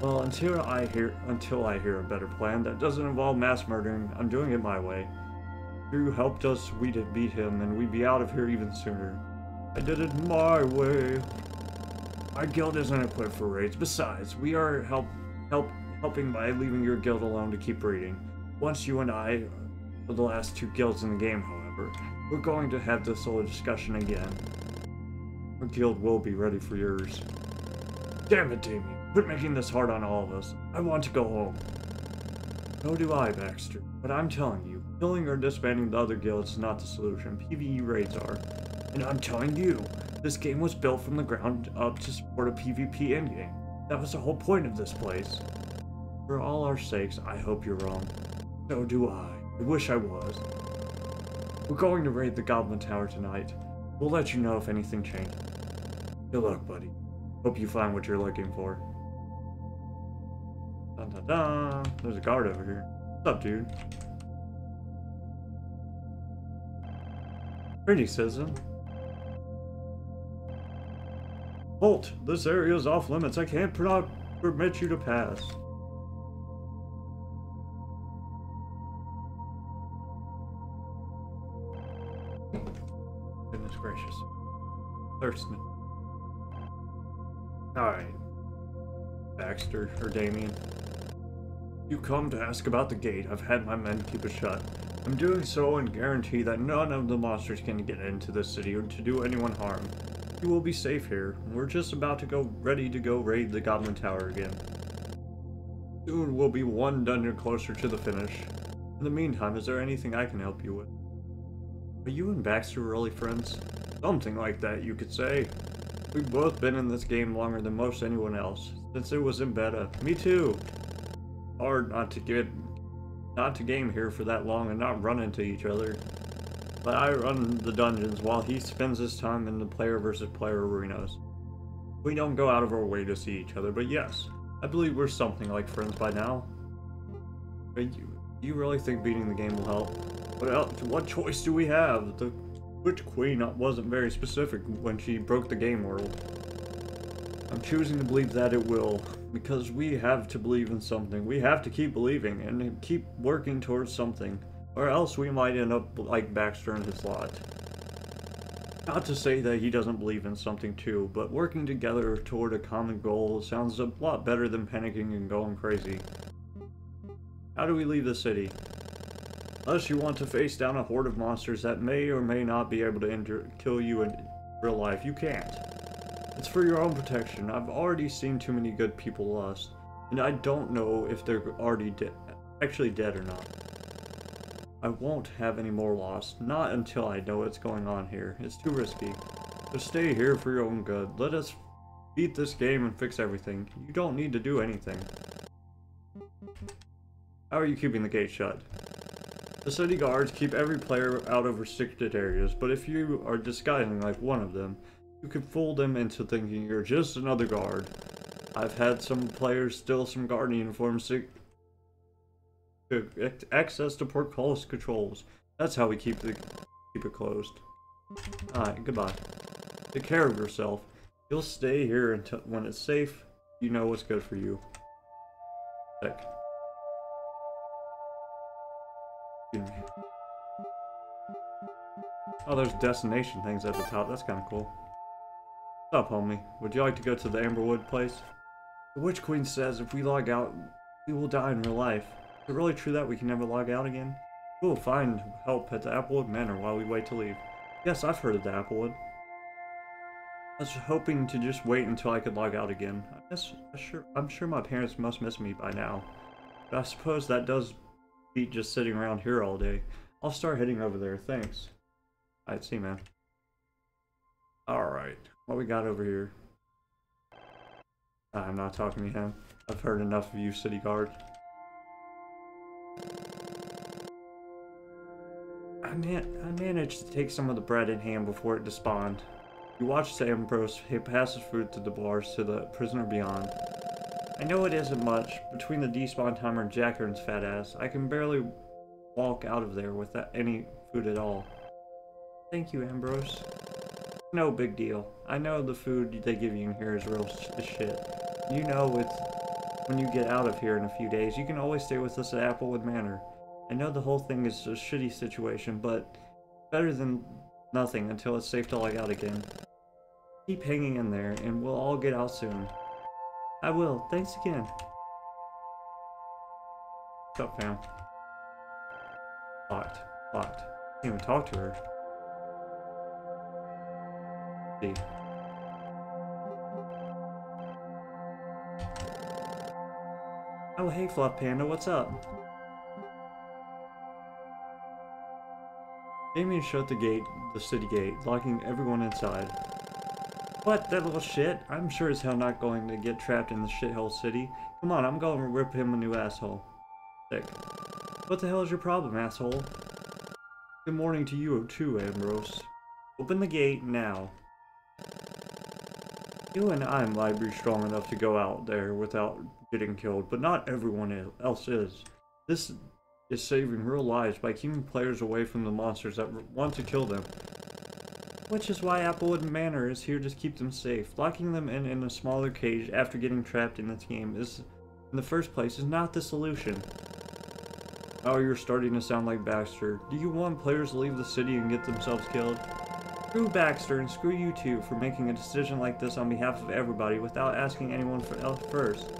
Well, until I hear until I hear a better plan that doesn't involve mass murdering, I'm doing it my way. You helped us, we'd have beat him, and we'd be out of here even sooner. I did it my way. Our guild isn't equipped for raids. Besides, we are help help helping by leaving your guild alone to keep raiding. Once you and I are the last two guilds in the game, however, we're going to have this whole discussion again. Our guild will be ready for yours. Damn it, Damien. Quit making this hard on all of us. I want to go home. So do I, Baxter. But I'm telling you, killing or disbanding the other guilds is not the solution. PvE raids are. And I'm telling you, this game was built from the ground up to support a PvP endgame. That was the whole point of this place. For all our sakes, I hope you're wrong. So do I. I wish I was. We're going to raid the Goblin Tower tonight. We'll let you know if anything changes. Good luck, buddy. Hope you find what you're looking for. Dun dun dun. There's a guard over here. What's up, dude? Pretty citizen. Halt! This area is off limits. I can't permit you to pass. Goodness gracious. Thurstman. Alright. Baxter, or Damien. You come to ask about the gate. I've had my men keep it shut. I'm doing so and guarantee that none of the monsters can get into the city or to do anyone harm. You will be safe here. We're just about to go ready to go raid the Goblin Tower again. Soon we'll be one dungeon closer to the finish. In the meantime, is there anything I can help you with? Are you and Baxter really friends? Something like that, you could say. We've both been in this game longer than most anyone else, since it was in beta. Me too! Hard not to get not to game here for that long and not run into each other. But I run the dungeons while he spends his time in the player versus player arenas. We don't go out of our way to see each other, but yes, I believe we're something like friends by now. But you, you really think beating the game will help? What else, what choice do we have? The Witch Queen wasn't very specific when she broke the game world. I'm choosing to believe that it will, because we have to believe in something. We have to keep believing and keep working towards something. Or else we might end up like Baxter and his lot. Not to say that he doesn't believe in something too, but working together toward a common goal sounds a lot better than panicking and going crazy. How do we leave the city? Unless you want to face down a horde of monsters that may or may not be able to injure, kill you in real life, you can't. It's for your own protection. I've already seen too many good people lost, and I don't know if they're already de actually dead or not. I won't have any more lost, not until I know what's going on here. It's too risky. So stay here for your own good. Let us beat this game and fix everything. You don't need to do anything. How are you keeping the gate shut? The city guards keep every player out of restricted areas, but if you are disguising like one of them, you can fool them into thinking you're just another guard. I've had some players steal some guard uniforms to, to access to portcullis controls. That's how we keep the keep it closed. Alright, goodbye. Take care of yourself. You'll stay here until when it's safe. You know what's good for you. Oh, there's destination things at the top. That's kind of cool. What's up, homie? Would you like to go to the Amberwood place? The Witch Queen says if we log out, we will die in real life. Is it really true that we can never log out again? We will find help at the Applewood Manor while we wait to leave. Yes, I've heard of the Applewood. I was hoping to just wait until I could log out again. I guess, I'm sure, I'm sure my parents must miss me by now. But I suppose that does beat just sitting around here all day. I'll start heading over there, thanks. Alright, see you, man. Alright, what we got over here? I'm not talking to him. I've heard enough of you, city guard. I, man I managed to take some of the bread in hand before it despawned. You watched Ambrose pass passes food to the bars to the prisoner beyond. I know it isn't much. Between the despawn timer and Jackern's fat ass, I can barely walk out of there without any food at all. Thank you, Ambrose. No big deal. I know the food they give you in here is real sh shit. You know with when you get out of here in a few days, you can always stay with us at Applewood Manor. I know the whole thing is a shitty situation, but better than nothing until it's safe to log out again. Keep hanging in there, and we'll all get out soon. I will. Thanks again. What's up, fam? Locked. Locked. Can't even talk to her. See. Oh, hey, Fluff Panda, what's up? Damien shut the gate, the city gate, locking everyone inside. What, that little shit? I'm sure as hell not going to get trapped in the shithole city. Come on, I'm going to rip him a new asshole. Sick. What the hell is your problem, asshole? Good morning to you too, Ambrose. Open the gate now. You and I might be strong enough to go out there without getting killed, but not everyone else is. This is saving real lives by keeping players away from the monsters that want to kill them. Which is why Applewood Manor is here to keep them safe. Locking them in in a smaller cage after getting trapped in this game is, in the first place, is not the solution. Oh, you're starting to sound like Baxter. Do you want players to leave the city and get themselves killed? Screw Baxter and screw you too for making a decision like this on behalf of everybody without asking anyone for else first.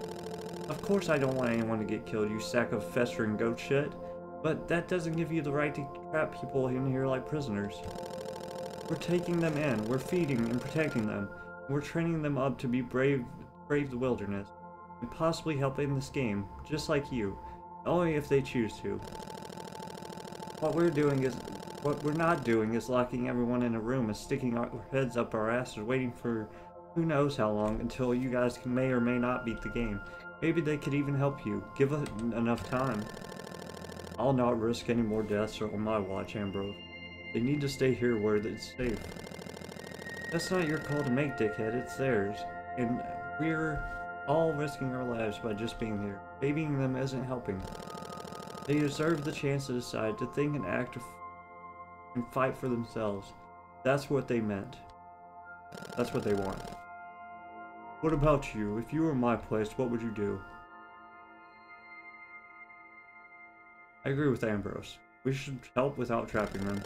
Of course I don't want anyone to get killed, you sack of festering goat shit. But that doesn't give you the right to trap people in here like prisoners. We're taking them in, we're feeding and protecting them. We're training them up to be brave, brave the wilderness. And possibly help in this game, just like you. Only if they choose to. What we're doing is what we're not doing is locking everyone in a room and sticking our heads up our asses waiting for who knows how long until you guys may or may not beat the game. Maybe they could even help you. Give it enough time. I'll not risk any more deaths on my watch, Ambrose. They need to stay here where it's safe. That's not your call to make, dickhead. It's theirs. And we're all risking our lives by just being here. Babying them isn't helping. They deserve the chance to decide, to think and act and fight for themselves. That's what they meant. That's what they want. What about you? If you were in my place, what would you do? I agree with Ambrose. We should help without trapping them.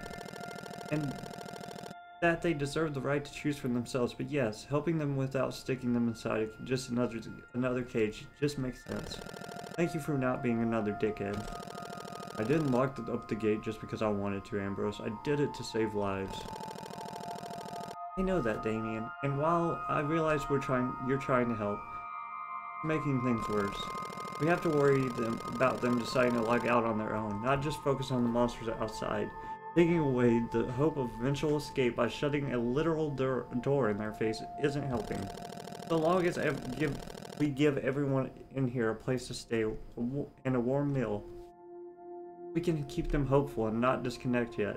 And that they deserve the right to choose for themselves, but yes, helping them without sticking them inside just another another cage just makes sense. Thank you for not being another dickhead. I didn't lock up the gate just because I wanted to, Ambrose. I did it to save lives. I know that, Damien. And while I realize we're trying, you're trying to help, making things worse. We have to worry them, about them deciding to log out on their own, not just focus on the monsters outside. Taking away the hope of eventual escape by shutting a literal door, door in their face isn't helping. So long as give, we give everyone in here a place to stay and a warm meal, we can keep them hopeful and not disconnect yet,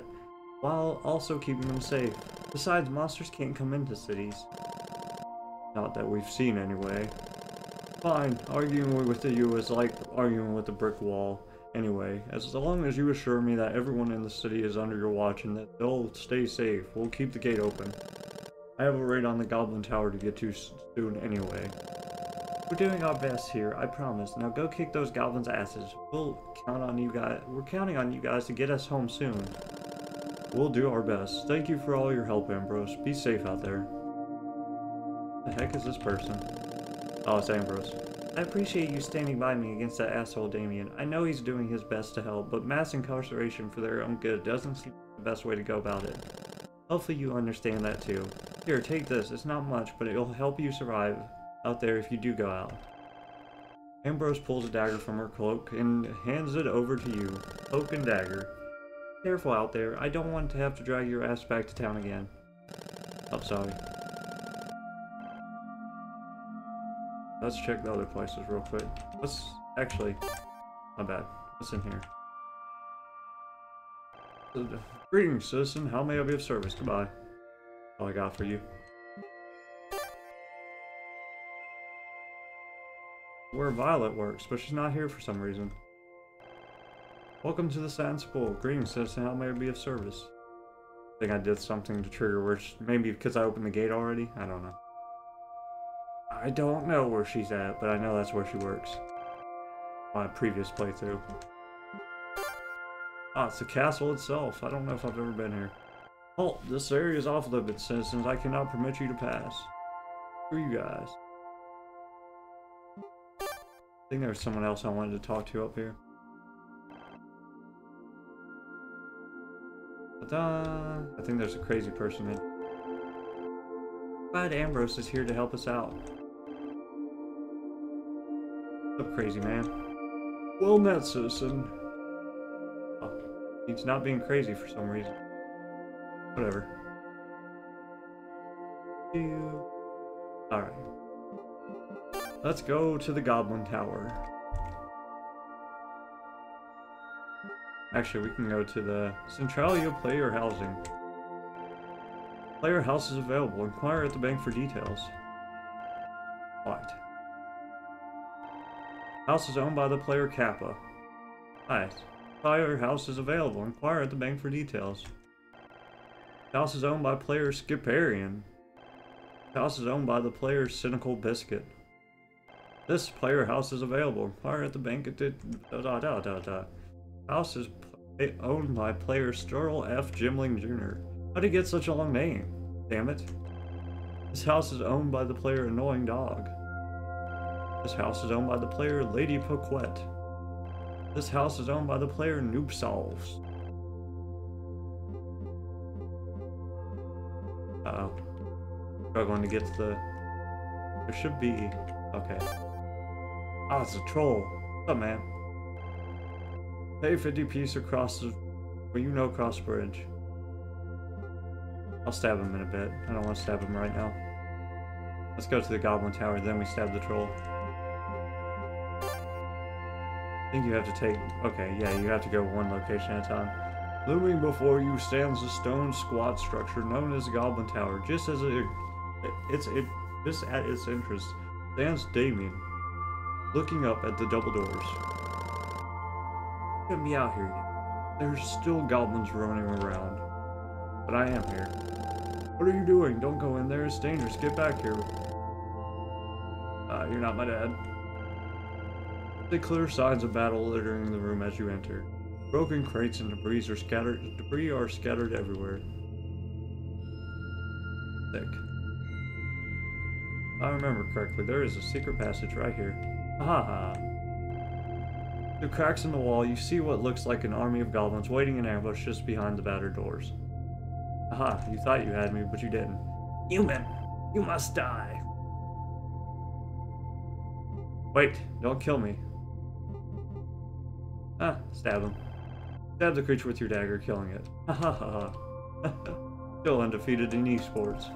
while also keeping them safe. Besides, monsters can't come into cities. Not that we've seen anyway. Fine, arguing with you is like arguing with a brick wall. Anyway, as long as you assure me that everyone in the city is under your watch and that they'll stay safe, we'll keep the gate open. I have a raid on the Goblin Tower to get to soon anyway. We're doing our best here, I promise. Now go kick those goblins' asses. We'll count on you guys. We're counting on you guys to get us home soon. We'll do our best. Thank you for all your help, Ambrose. Be safe out there. The heck is this person? Oh, it's Ambrose. I appreciate you standing by me against that asshole Damien. I know he's doing his best to help, but mass incarceration for their own good doesn't seem the best way to go about it. Hopefully you understand that too. Here, take this. It's not much, but it'll help you survive out there if you do go out. Ambrose pulls a dagger from her cloak and hands it over to you. Cloak and dagger. Careful out there. I don't want to have to drag your ass back to town again. Oh, sorry. Let's check the other places real quick. Let's actually, my bad. What's in here? Greetings, citizen. How may I be of service? Goodbye. All I got for you. Where Violet works, but she's not here for some reason. Welcome to the Sand Spool. Greetings, citizen. How may I be of service? I think I did something to trigger where she, maybe because I opened the gate already? I don't know. I don't know where she's at, but I know that's where she works. My previous playthrough. Ah, it's the castle itself. I don't know if I've ever been here. Halt! This area is off limits, citizens. I cannot permit you to pass. Are you guys? I think there's someone else I wanted to talk to up here. I think there's a crazy person in. Glad Ambrose is here to help us out. What's up, crazy man? Well met, citizen. Oh, he's not being crazy for some reason. Whatever. Alright. Let's go to the Goblin Tower. Actually, we can go to the Centralia Player Housing. Player house is available. Inquire at the bank for details. What? House is owned by the player Kappa. Nice. Firehouse is available. Inquire at the bank for details. House is owned by player Skiparian. House is owned by the player Cynical Biscuit. This player house is available. Inquire at the bank at the da da da da da. House is owned by player Sturl F. Jimling Jr. How did he get such a long name? Damn it. This house is owned by the player Annoying Dog. This house is owned by the player Lady Poquette. This house is owned by the player Noob Solves. Uh oh. Struggling to get to the. There should be. Okay. Oh, it's a troll. What's up, man? Pay 50 piece across the. Well, you know, cross bridge. I'll stab him in a bit. I don't want to stab him right now. Let's go to the Goblin Tower, then we stab the troll. I think you have to take... Okay, yeah, you have to go one location at a time. Looming before you stands a stone squat structure known as the Goblin Tower. Just as it, it's it, just at its entrance stands Damien, looking up at the double doors. Get me out here. There's still goblins roaming around, but I am here. What are you doing? Don't go in there. It's dangerous. Get back here. Uh, you're not my dad. The clear signs of battle littering the room as you enter. Broken crates and debris are scattered debris are scattered everywhere. Thick. If I remember correctly, there is a secret passage right here. Ha. Through cracks in the wall, you see what looks like an army of goblins waiting in ambush just behind the battered doors. Aha, you thought you had me, but you didn't. Human, you must die. Wait, don't kill me. Ah, stab him. Stab the creature with your dagger, killing it. Ha ha ha ha. Still undefeated in esports.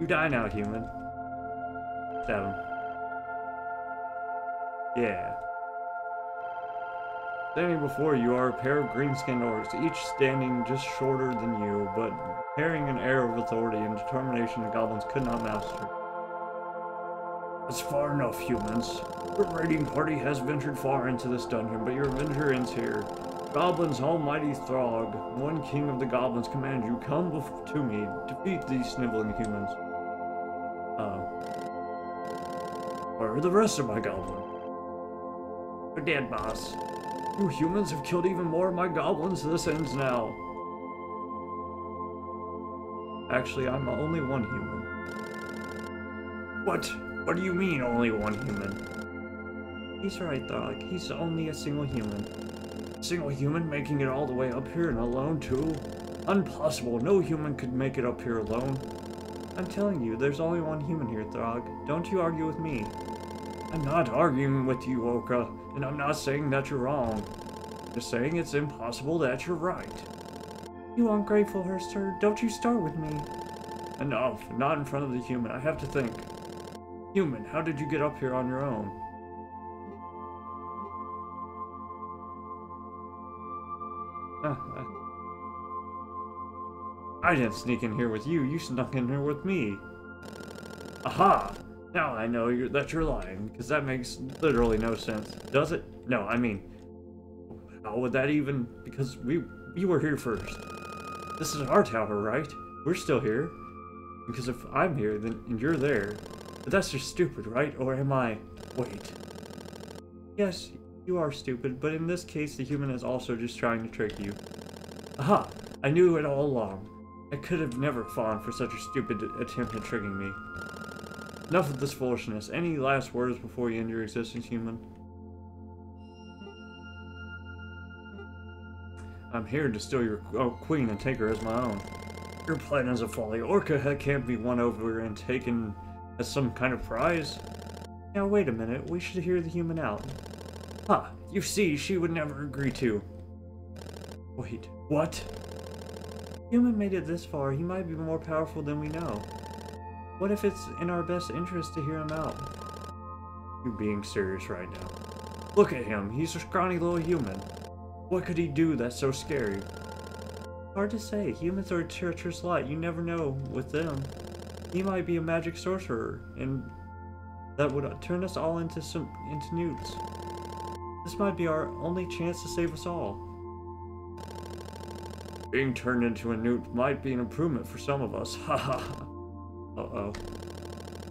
You die now, human. Stab him. Yeah. Standing before you are a pair of green-skinned orcs, each standing just shorter than you, but carrying an air of authority and determination the goblins could not master. It's far enough, humans. Your raiding party has ventured far into this dungeon, but your adventure ends here. Goblins, almighty Throg, one king of the goblins, command you, come to me, defeat these sniveling humans. Uh, where are the rest of my goblins? Dead, boss. You humans have killed even more of my goblins. This ends now. Actually, I'm only one human. What? What do you mean, only one human? He's right, Throg. He's only a single human. Single human making it all the way up here and alone, too? Impossible. No human could make it up here alone. I'm telling you, there's only one human here, Throg. Don't you argue with me. I'm not arguing with you, Orca, and I'm not saying that you're wrong. Just saying it's impossible that you're right. You ungrateful Herster, don't you start with me. Enough, not in front of the human, I have to think. Human, how did you get up here on your own? I didn't sneak in here with you, you snuck in here with me. Aha! Now I know you're, that you're lying, because that makes literally no sense. Does it? No, I mean, how would that even... Because we, we were here first. This is our tower, right? We're still here. Because if I'm here, then and you're there. But that's just stupid, right? Or am I... Wait. Yes, you are stupid, but in this case, the human is also just trying to trick you. Aha! I knew it all along. I could have never fallen for such a stupid attempt at tricking me. Enough of this foolishness. Any last words before you end your existence, human? I'm here to steal your oh, queen and take her as my own. Your plan is a folly. Orca can't be won over and taken as some kind of prize. Now wait a minute, we should hear the human out. Huh, you see, she would never agree to. Wait, what? Human made it this far, he might be more powerful than we know. What if it's in our best interest to hear him out? You're being serious right now. Look at him, he's a scrawny little human. What could he do that's so scary? Hard to say. Humans are a treacherous lot. You never know with them. He might be a magic sorcerer, and that would turn us all into some into newts. This might be our only chance to save us all. Being turned into a newt might be an improvement for some of us. Haha. Uh-oh.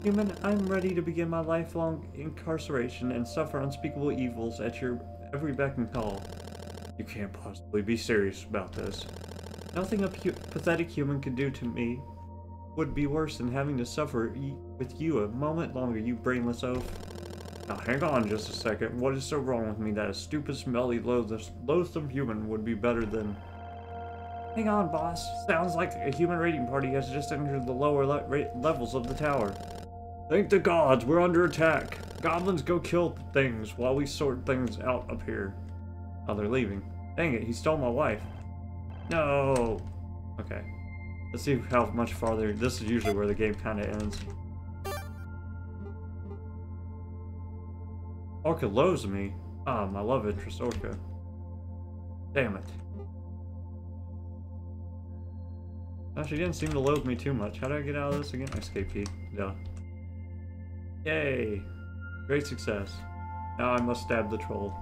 Human, I'm ready to begin my lifelong incarceration and suffer unspeakable evils at your every beck and call. You can't possibly be serious about this. Nothing a pathetic human could do to me would be worse than having to suffer with you a moment longer, you brainless oaf. Now hang on just a second. What is so wrong with me that a stupid, smelly, loathsome human would be better than... Hang on, boss. Sounds like a human raiding party has just entered the lower le levels of the tower. Thank the gods, we're under attack. Goblins go kill things while we sort things out up here. Oh, they're leaving. Dang it, he stole my wife. No! Okay. Let's see how much farther... This is usually where the game kind of ends. Orca loves me. Ah, my love interest, Orca. Damn it. She didn't seem to loathe me too much. How do I get out of this again? Escape key. Yeah. Yay! Great success. Now I must stab the troll.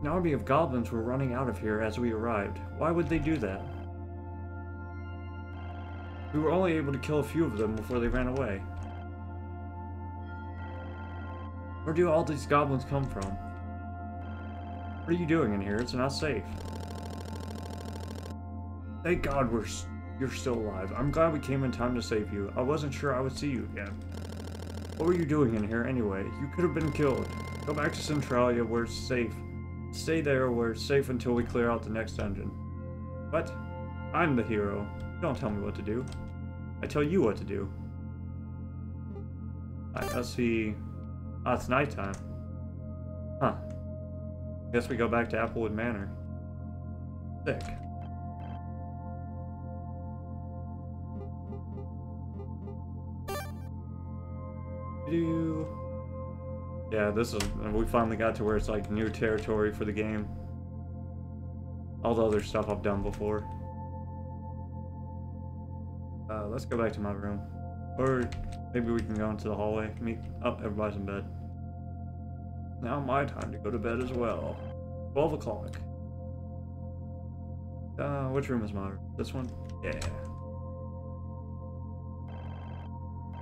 An army of goblins were running out of here as we arrived. Why would they do that? We were only able to kill a few of them before they ran away. Where do all these goblins come from? What are you doing in here? It's not safe. Thank God we're you're still alive. I'm glad we came in time to save you. I wasn't sure I would see you again. What were you doing in here anyway? You could have been killed. Go back to Centralia where it's safe. Stay there where it's safe until we clear out the next dungeon. What? I'm the hero. Don't tell me what to do. I tell you what to do. Let's see. Ah, oh, it's nighttime. Huh. Guess we go back to Applewood Manor. Sick. Do yeah, this is, we finally got to where it's like new territory for the game. All the other stuff I've done before. Uh, let's go back to my room. Or maybe we can go into the hallway. Meet, oh, everybody's in bed. Now my time to go to bed as well. 12 o'clock. Uh, which room is mine? This one? Yeah.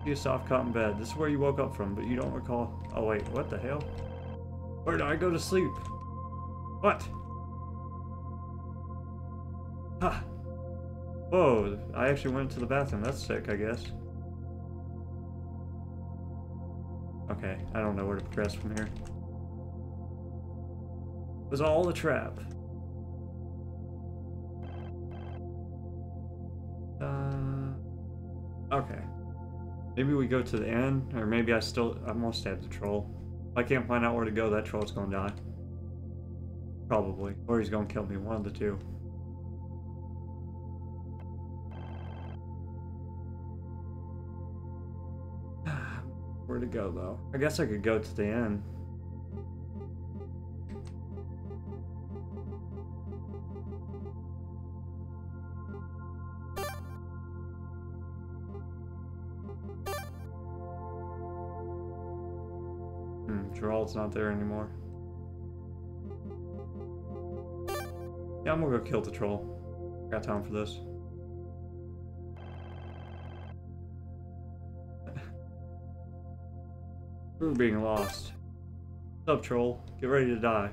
Be a soft cotton bed. This is where you woke up from, but you don't recall. Oh, wait, what the hell? Where did I go to sleep? What? Huh. Whoa, I actually went to the bathroom. That's sick, I guess. Okay, I don't know where to progress from here. It was all a trap. Maybe we go to the end, or maybe I still, I'm stab the troll. If I can't find out where to go, that troll's gonna die. Probably. Or he's gonna kill me, one of the two. Where to go, though? I guess I could go to the end. Gerald's not there anymore. Yeah, I'm gonna go kill the troll. Got time for this. We're being lost. What's up, troll? Get ready to die.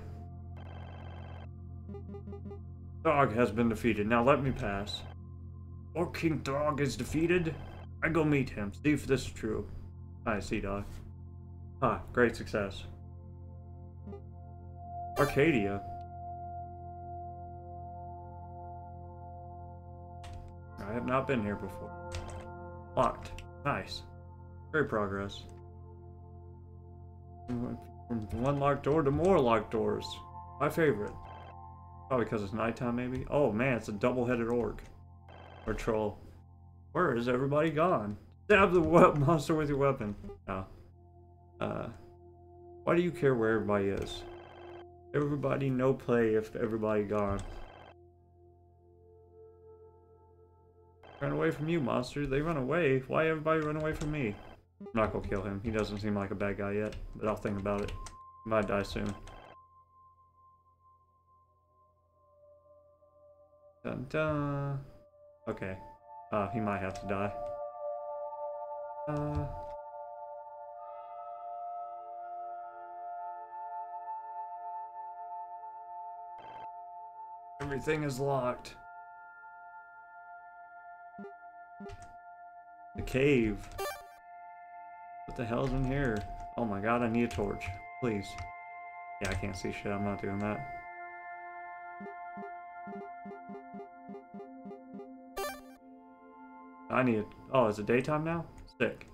Dog has been defeated. Now let me pass. Or King Dog is defeated? I go meet him. See if this is true. I see, dog. Ah, great success. Arcadia. I have not been here before. Locked. Nice. Great progress. From one locked door to more locked doors. My favorite. Probably because it's nighttime, maybe? Oh man, it's a double-headed orc. Or troll. Where is everybody gone? Stab the monster with your weapon. No. Uh, why do you care where everybody is? Everybody no play if everybody gone. Run away from you, monster. They run away. Why everybody run away from me? I'm not gonna kill him. He doesn't seem like a bad guy yet, but I'll think about it. He might die soon. Dun dun. Okay. Uh, he might have to die. Uh. Everything is locked. The cave. What the hell's in here? Oh my god, I need a torch. Please. Yeah, I can't see shit. I'm not doing that. I need... Oh, is it daytime now? Sick.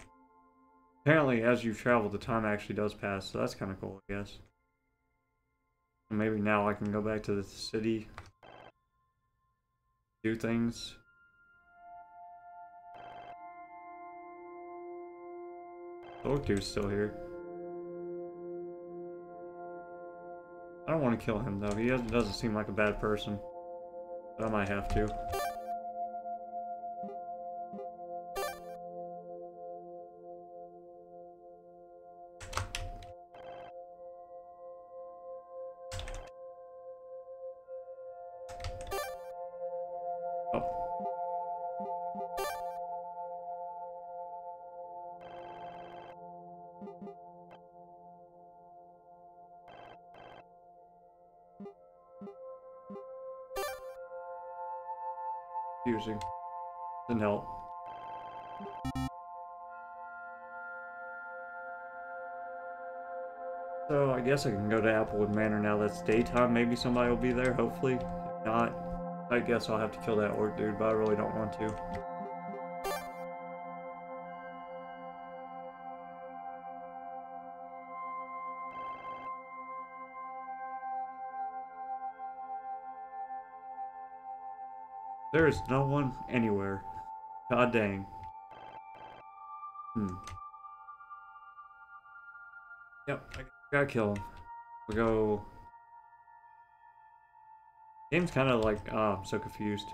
Apparently, as you travel, the time actually does pass, so that's kind of cool, I guess. Maybe now I can go back to the city. Do things. Orc dude's still here. I don't want to kill him though. He doesn't seem like a bad person. But I might have to. So I guess I can go to Applewood Manor now that's daytime. Maybe somebody will be there, hopefully. If not, I guess I'll have to kill that orc dude, but I really don't want to. There is no one anywhere. God dang. Hmm. Yep, gotta kill him. We go... Game's kind of like... Ah, oh, I'm so confused.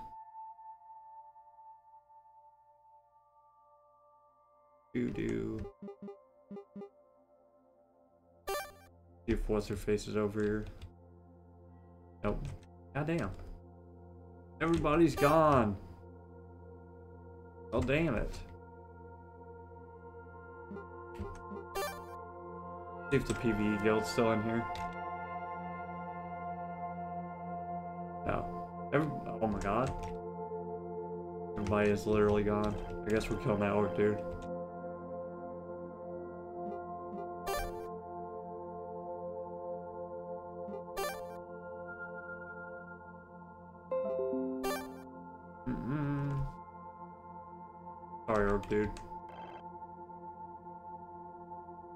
Do do. See if what's her face is over here. Nope. God damn. Everybody's gone. Oh, damn it. See if the PvE guild's still in here. No. Every oh my god. Everybody is literally gone. I guess we're killing that orc dude.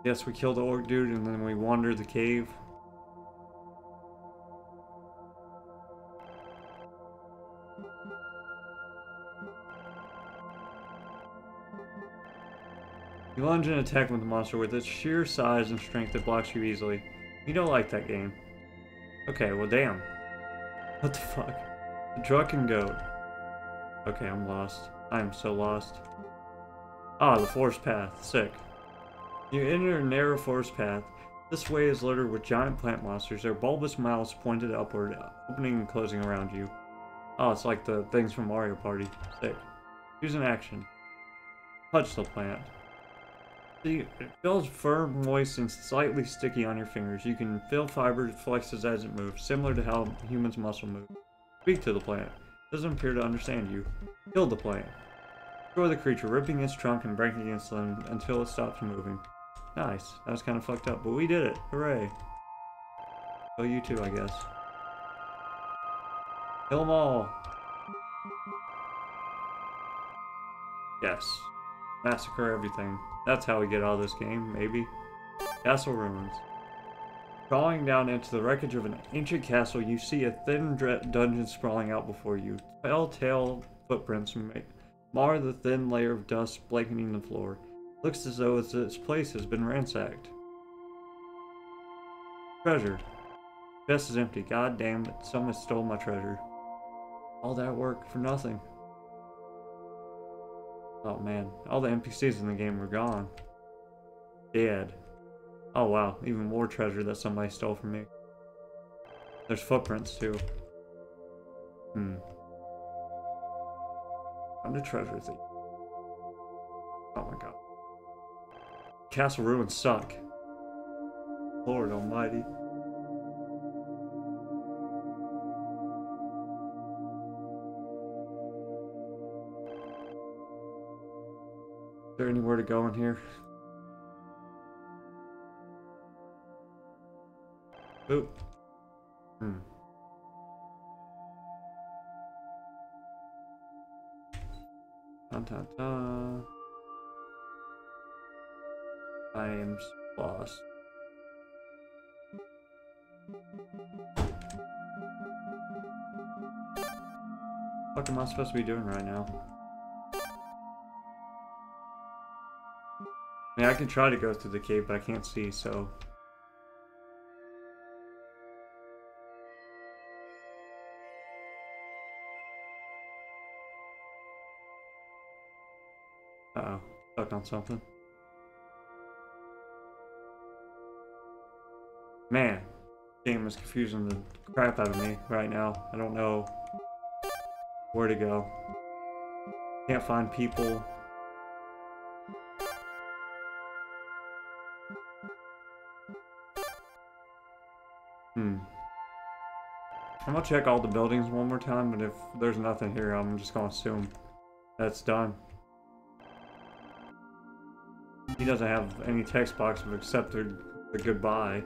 Yes, we killed the orc dude and then we wandered the cave. You lunge and attack with the monster with its sheer size and strength that blocks you easily. You don't like that game. Okay, well damn. What the fuck? The drunken goat. Okay, I'm lost. I am so lost. Ah, the forest path. Sick. You enter a narrow forest path. This way is littered with giant plant monsters. Their bulbous mouths pointed upward, opening and closing around you. Oh, it's like the things from Mario Party. Use an action. Touch the plant. See, it feels firm, moist, and slightly sticky on your fingers. You can feel fibers flexes as it moves, similar to how humans' muscle move. Speak to the plant. It doesn't appear to understand you. Kill the plant. Destroy the creature, ripping its trunk and breaking its limb until it stops moving. Nice. That was kind of fucked up, but we did it. Hooray. Oh, you too, I guess. Kill them all. Yes. Massacre everything. That's how we get out of this game, maybe. Castle ruins. Crawling down into the wreckage of an ancient castle, you see a thin dungeon sprawling out before you. Telltale footprints mar the thin layer of dust blanketing the floor. Looks as though this place has been ransacked. Treasure. Chest is empty. God damn it, someone stole my treasure. All that work for nothing. Oh man, all the NPCs in the game were gone. Dead. Oh wow, even more treasure that somebody stole from me. There's footprints too. Hmm. I'm the treasure thief. Oh my god. Castle ruins suck. Lord almighty. Is there anywhere to go in here? Oop. Hmm. Ta ta ta. Am lost. What am I supposed to be doing right now? I mean, I can try to go through the cave, but I can't see, so... Uh-oh. Stuck on something. Man. Game is confusing the crap out of me right now. I don't know where to go. Can't find people. Hmm. I'm gonna check all the buildings one more time, but if there's nothing here, I'm just gonna assume that's done. He doesn't have any text box except the, the goodbye.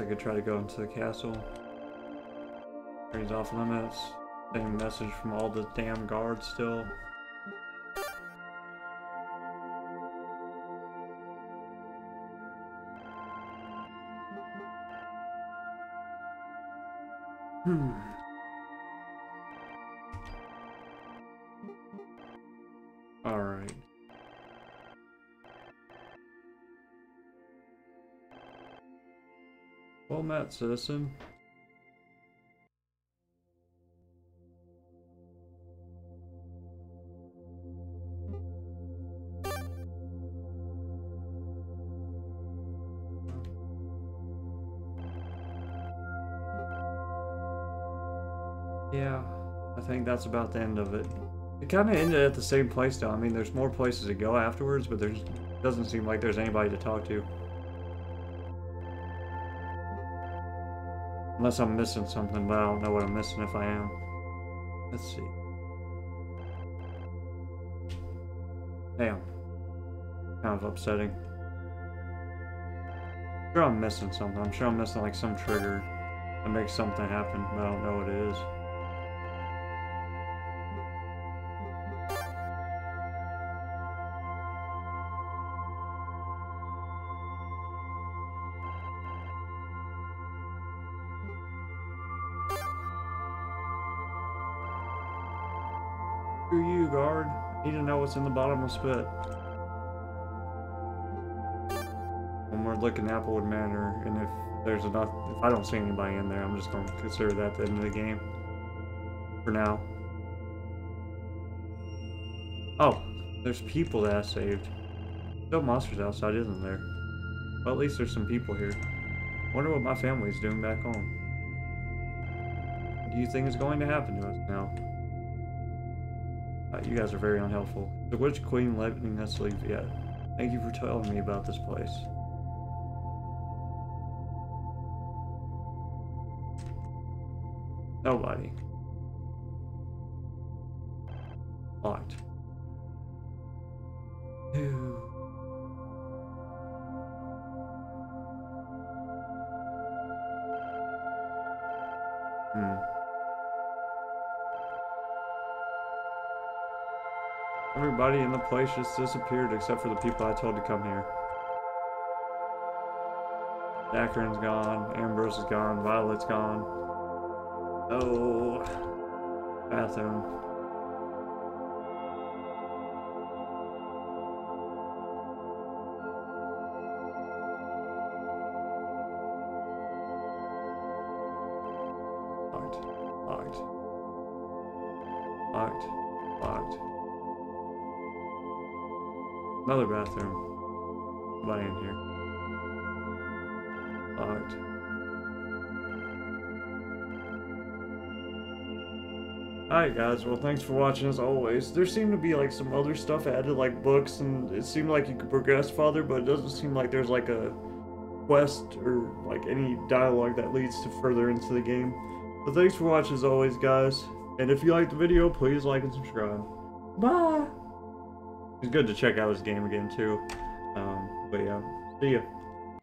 I could try to go into the castle. He's off limits. Same message from all the damn guards still. Met, citizen. Yeah, I think that's about the end of it. It kind of ended at the same place though. I mean, there's more places to go afterwards, but there doesn't seem like there's anybody to talk to. Unless I'm missing something, but I don't know what I'm missing if I am. Let's see. Damn. Kind of upsetting. I'm sure I'm missing something. I'm sure I'm missing like some trigger that makes something happen, but I don't know what it is. Screw you, guard. Need to know what's in the bottomless pit. When we're looking Applewood Manor, and if there's enough, if I don't see anybody in there, I'm just to consider that the end of the game. For now. Oh, there's people that I saved. Still monsters outside, isn't there? Well, at least there's some people here. Wonder what my family's doing back home. What do you think is going to happen to us now? Uh, you guys are very unhelpful. The Witch Queen letting us leave yet. Thank you for telling me about this place. Nobody. Place just disappeared except for the people I told to come here. Dacron's gone, Ambrose is gone, Violet's gone. Oh, bathroom. Another bathroom. Nobody in here. Locked. Alright guys, well thanks for watching as always. There seemed to be like some other stuff added like books and it seemed like you could progress farther, but it doesn't seem like there's like a quest or like any dialogue that leads to further into the game. But thanks for watching as always guys. And if you liked the video, please like and subscribe. Bye! It's good to check out this game again too. Um, but yeah, see ya.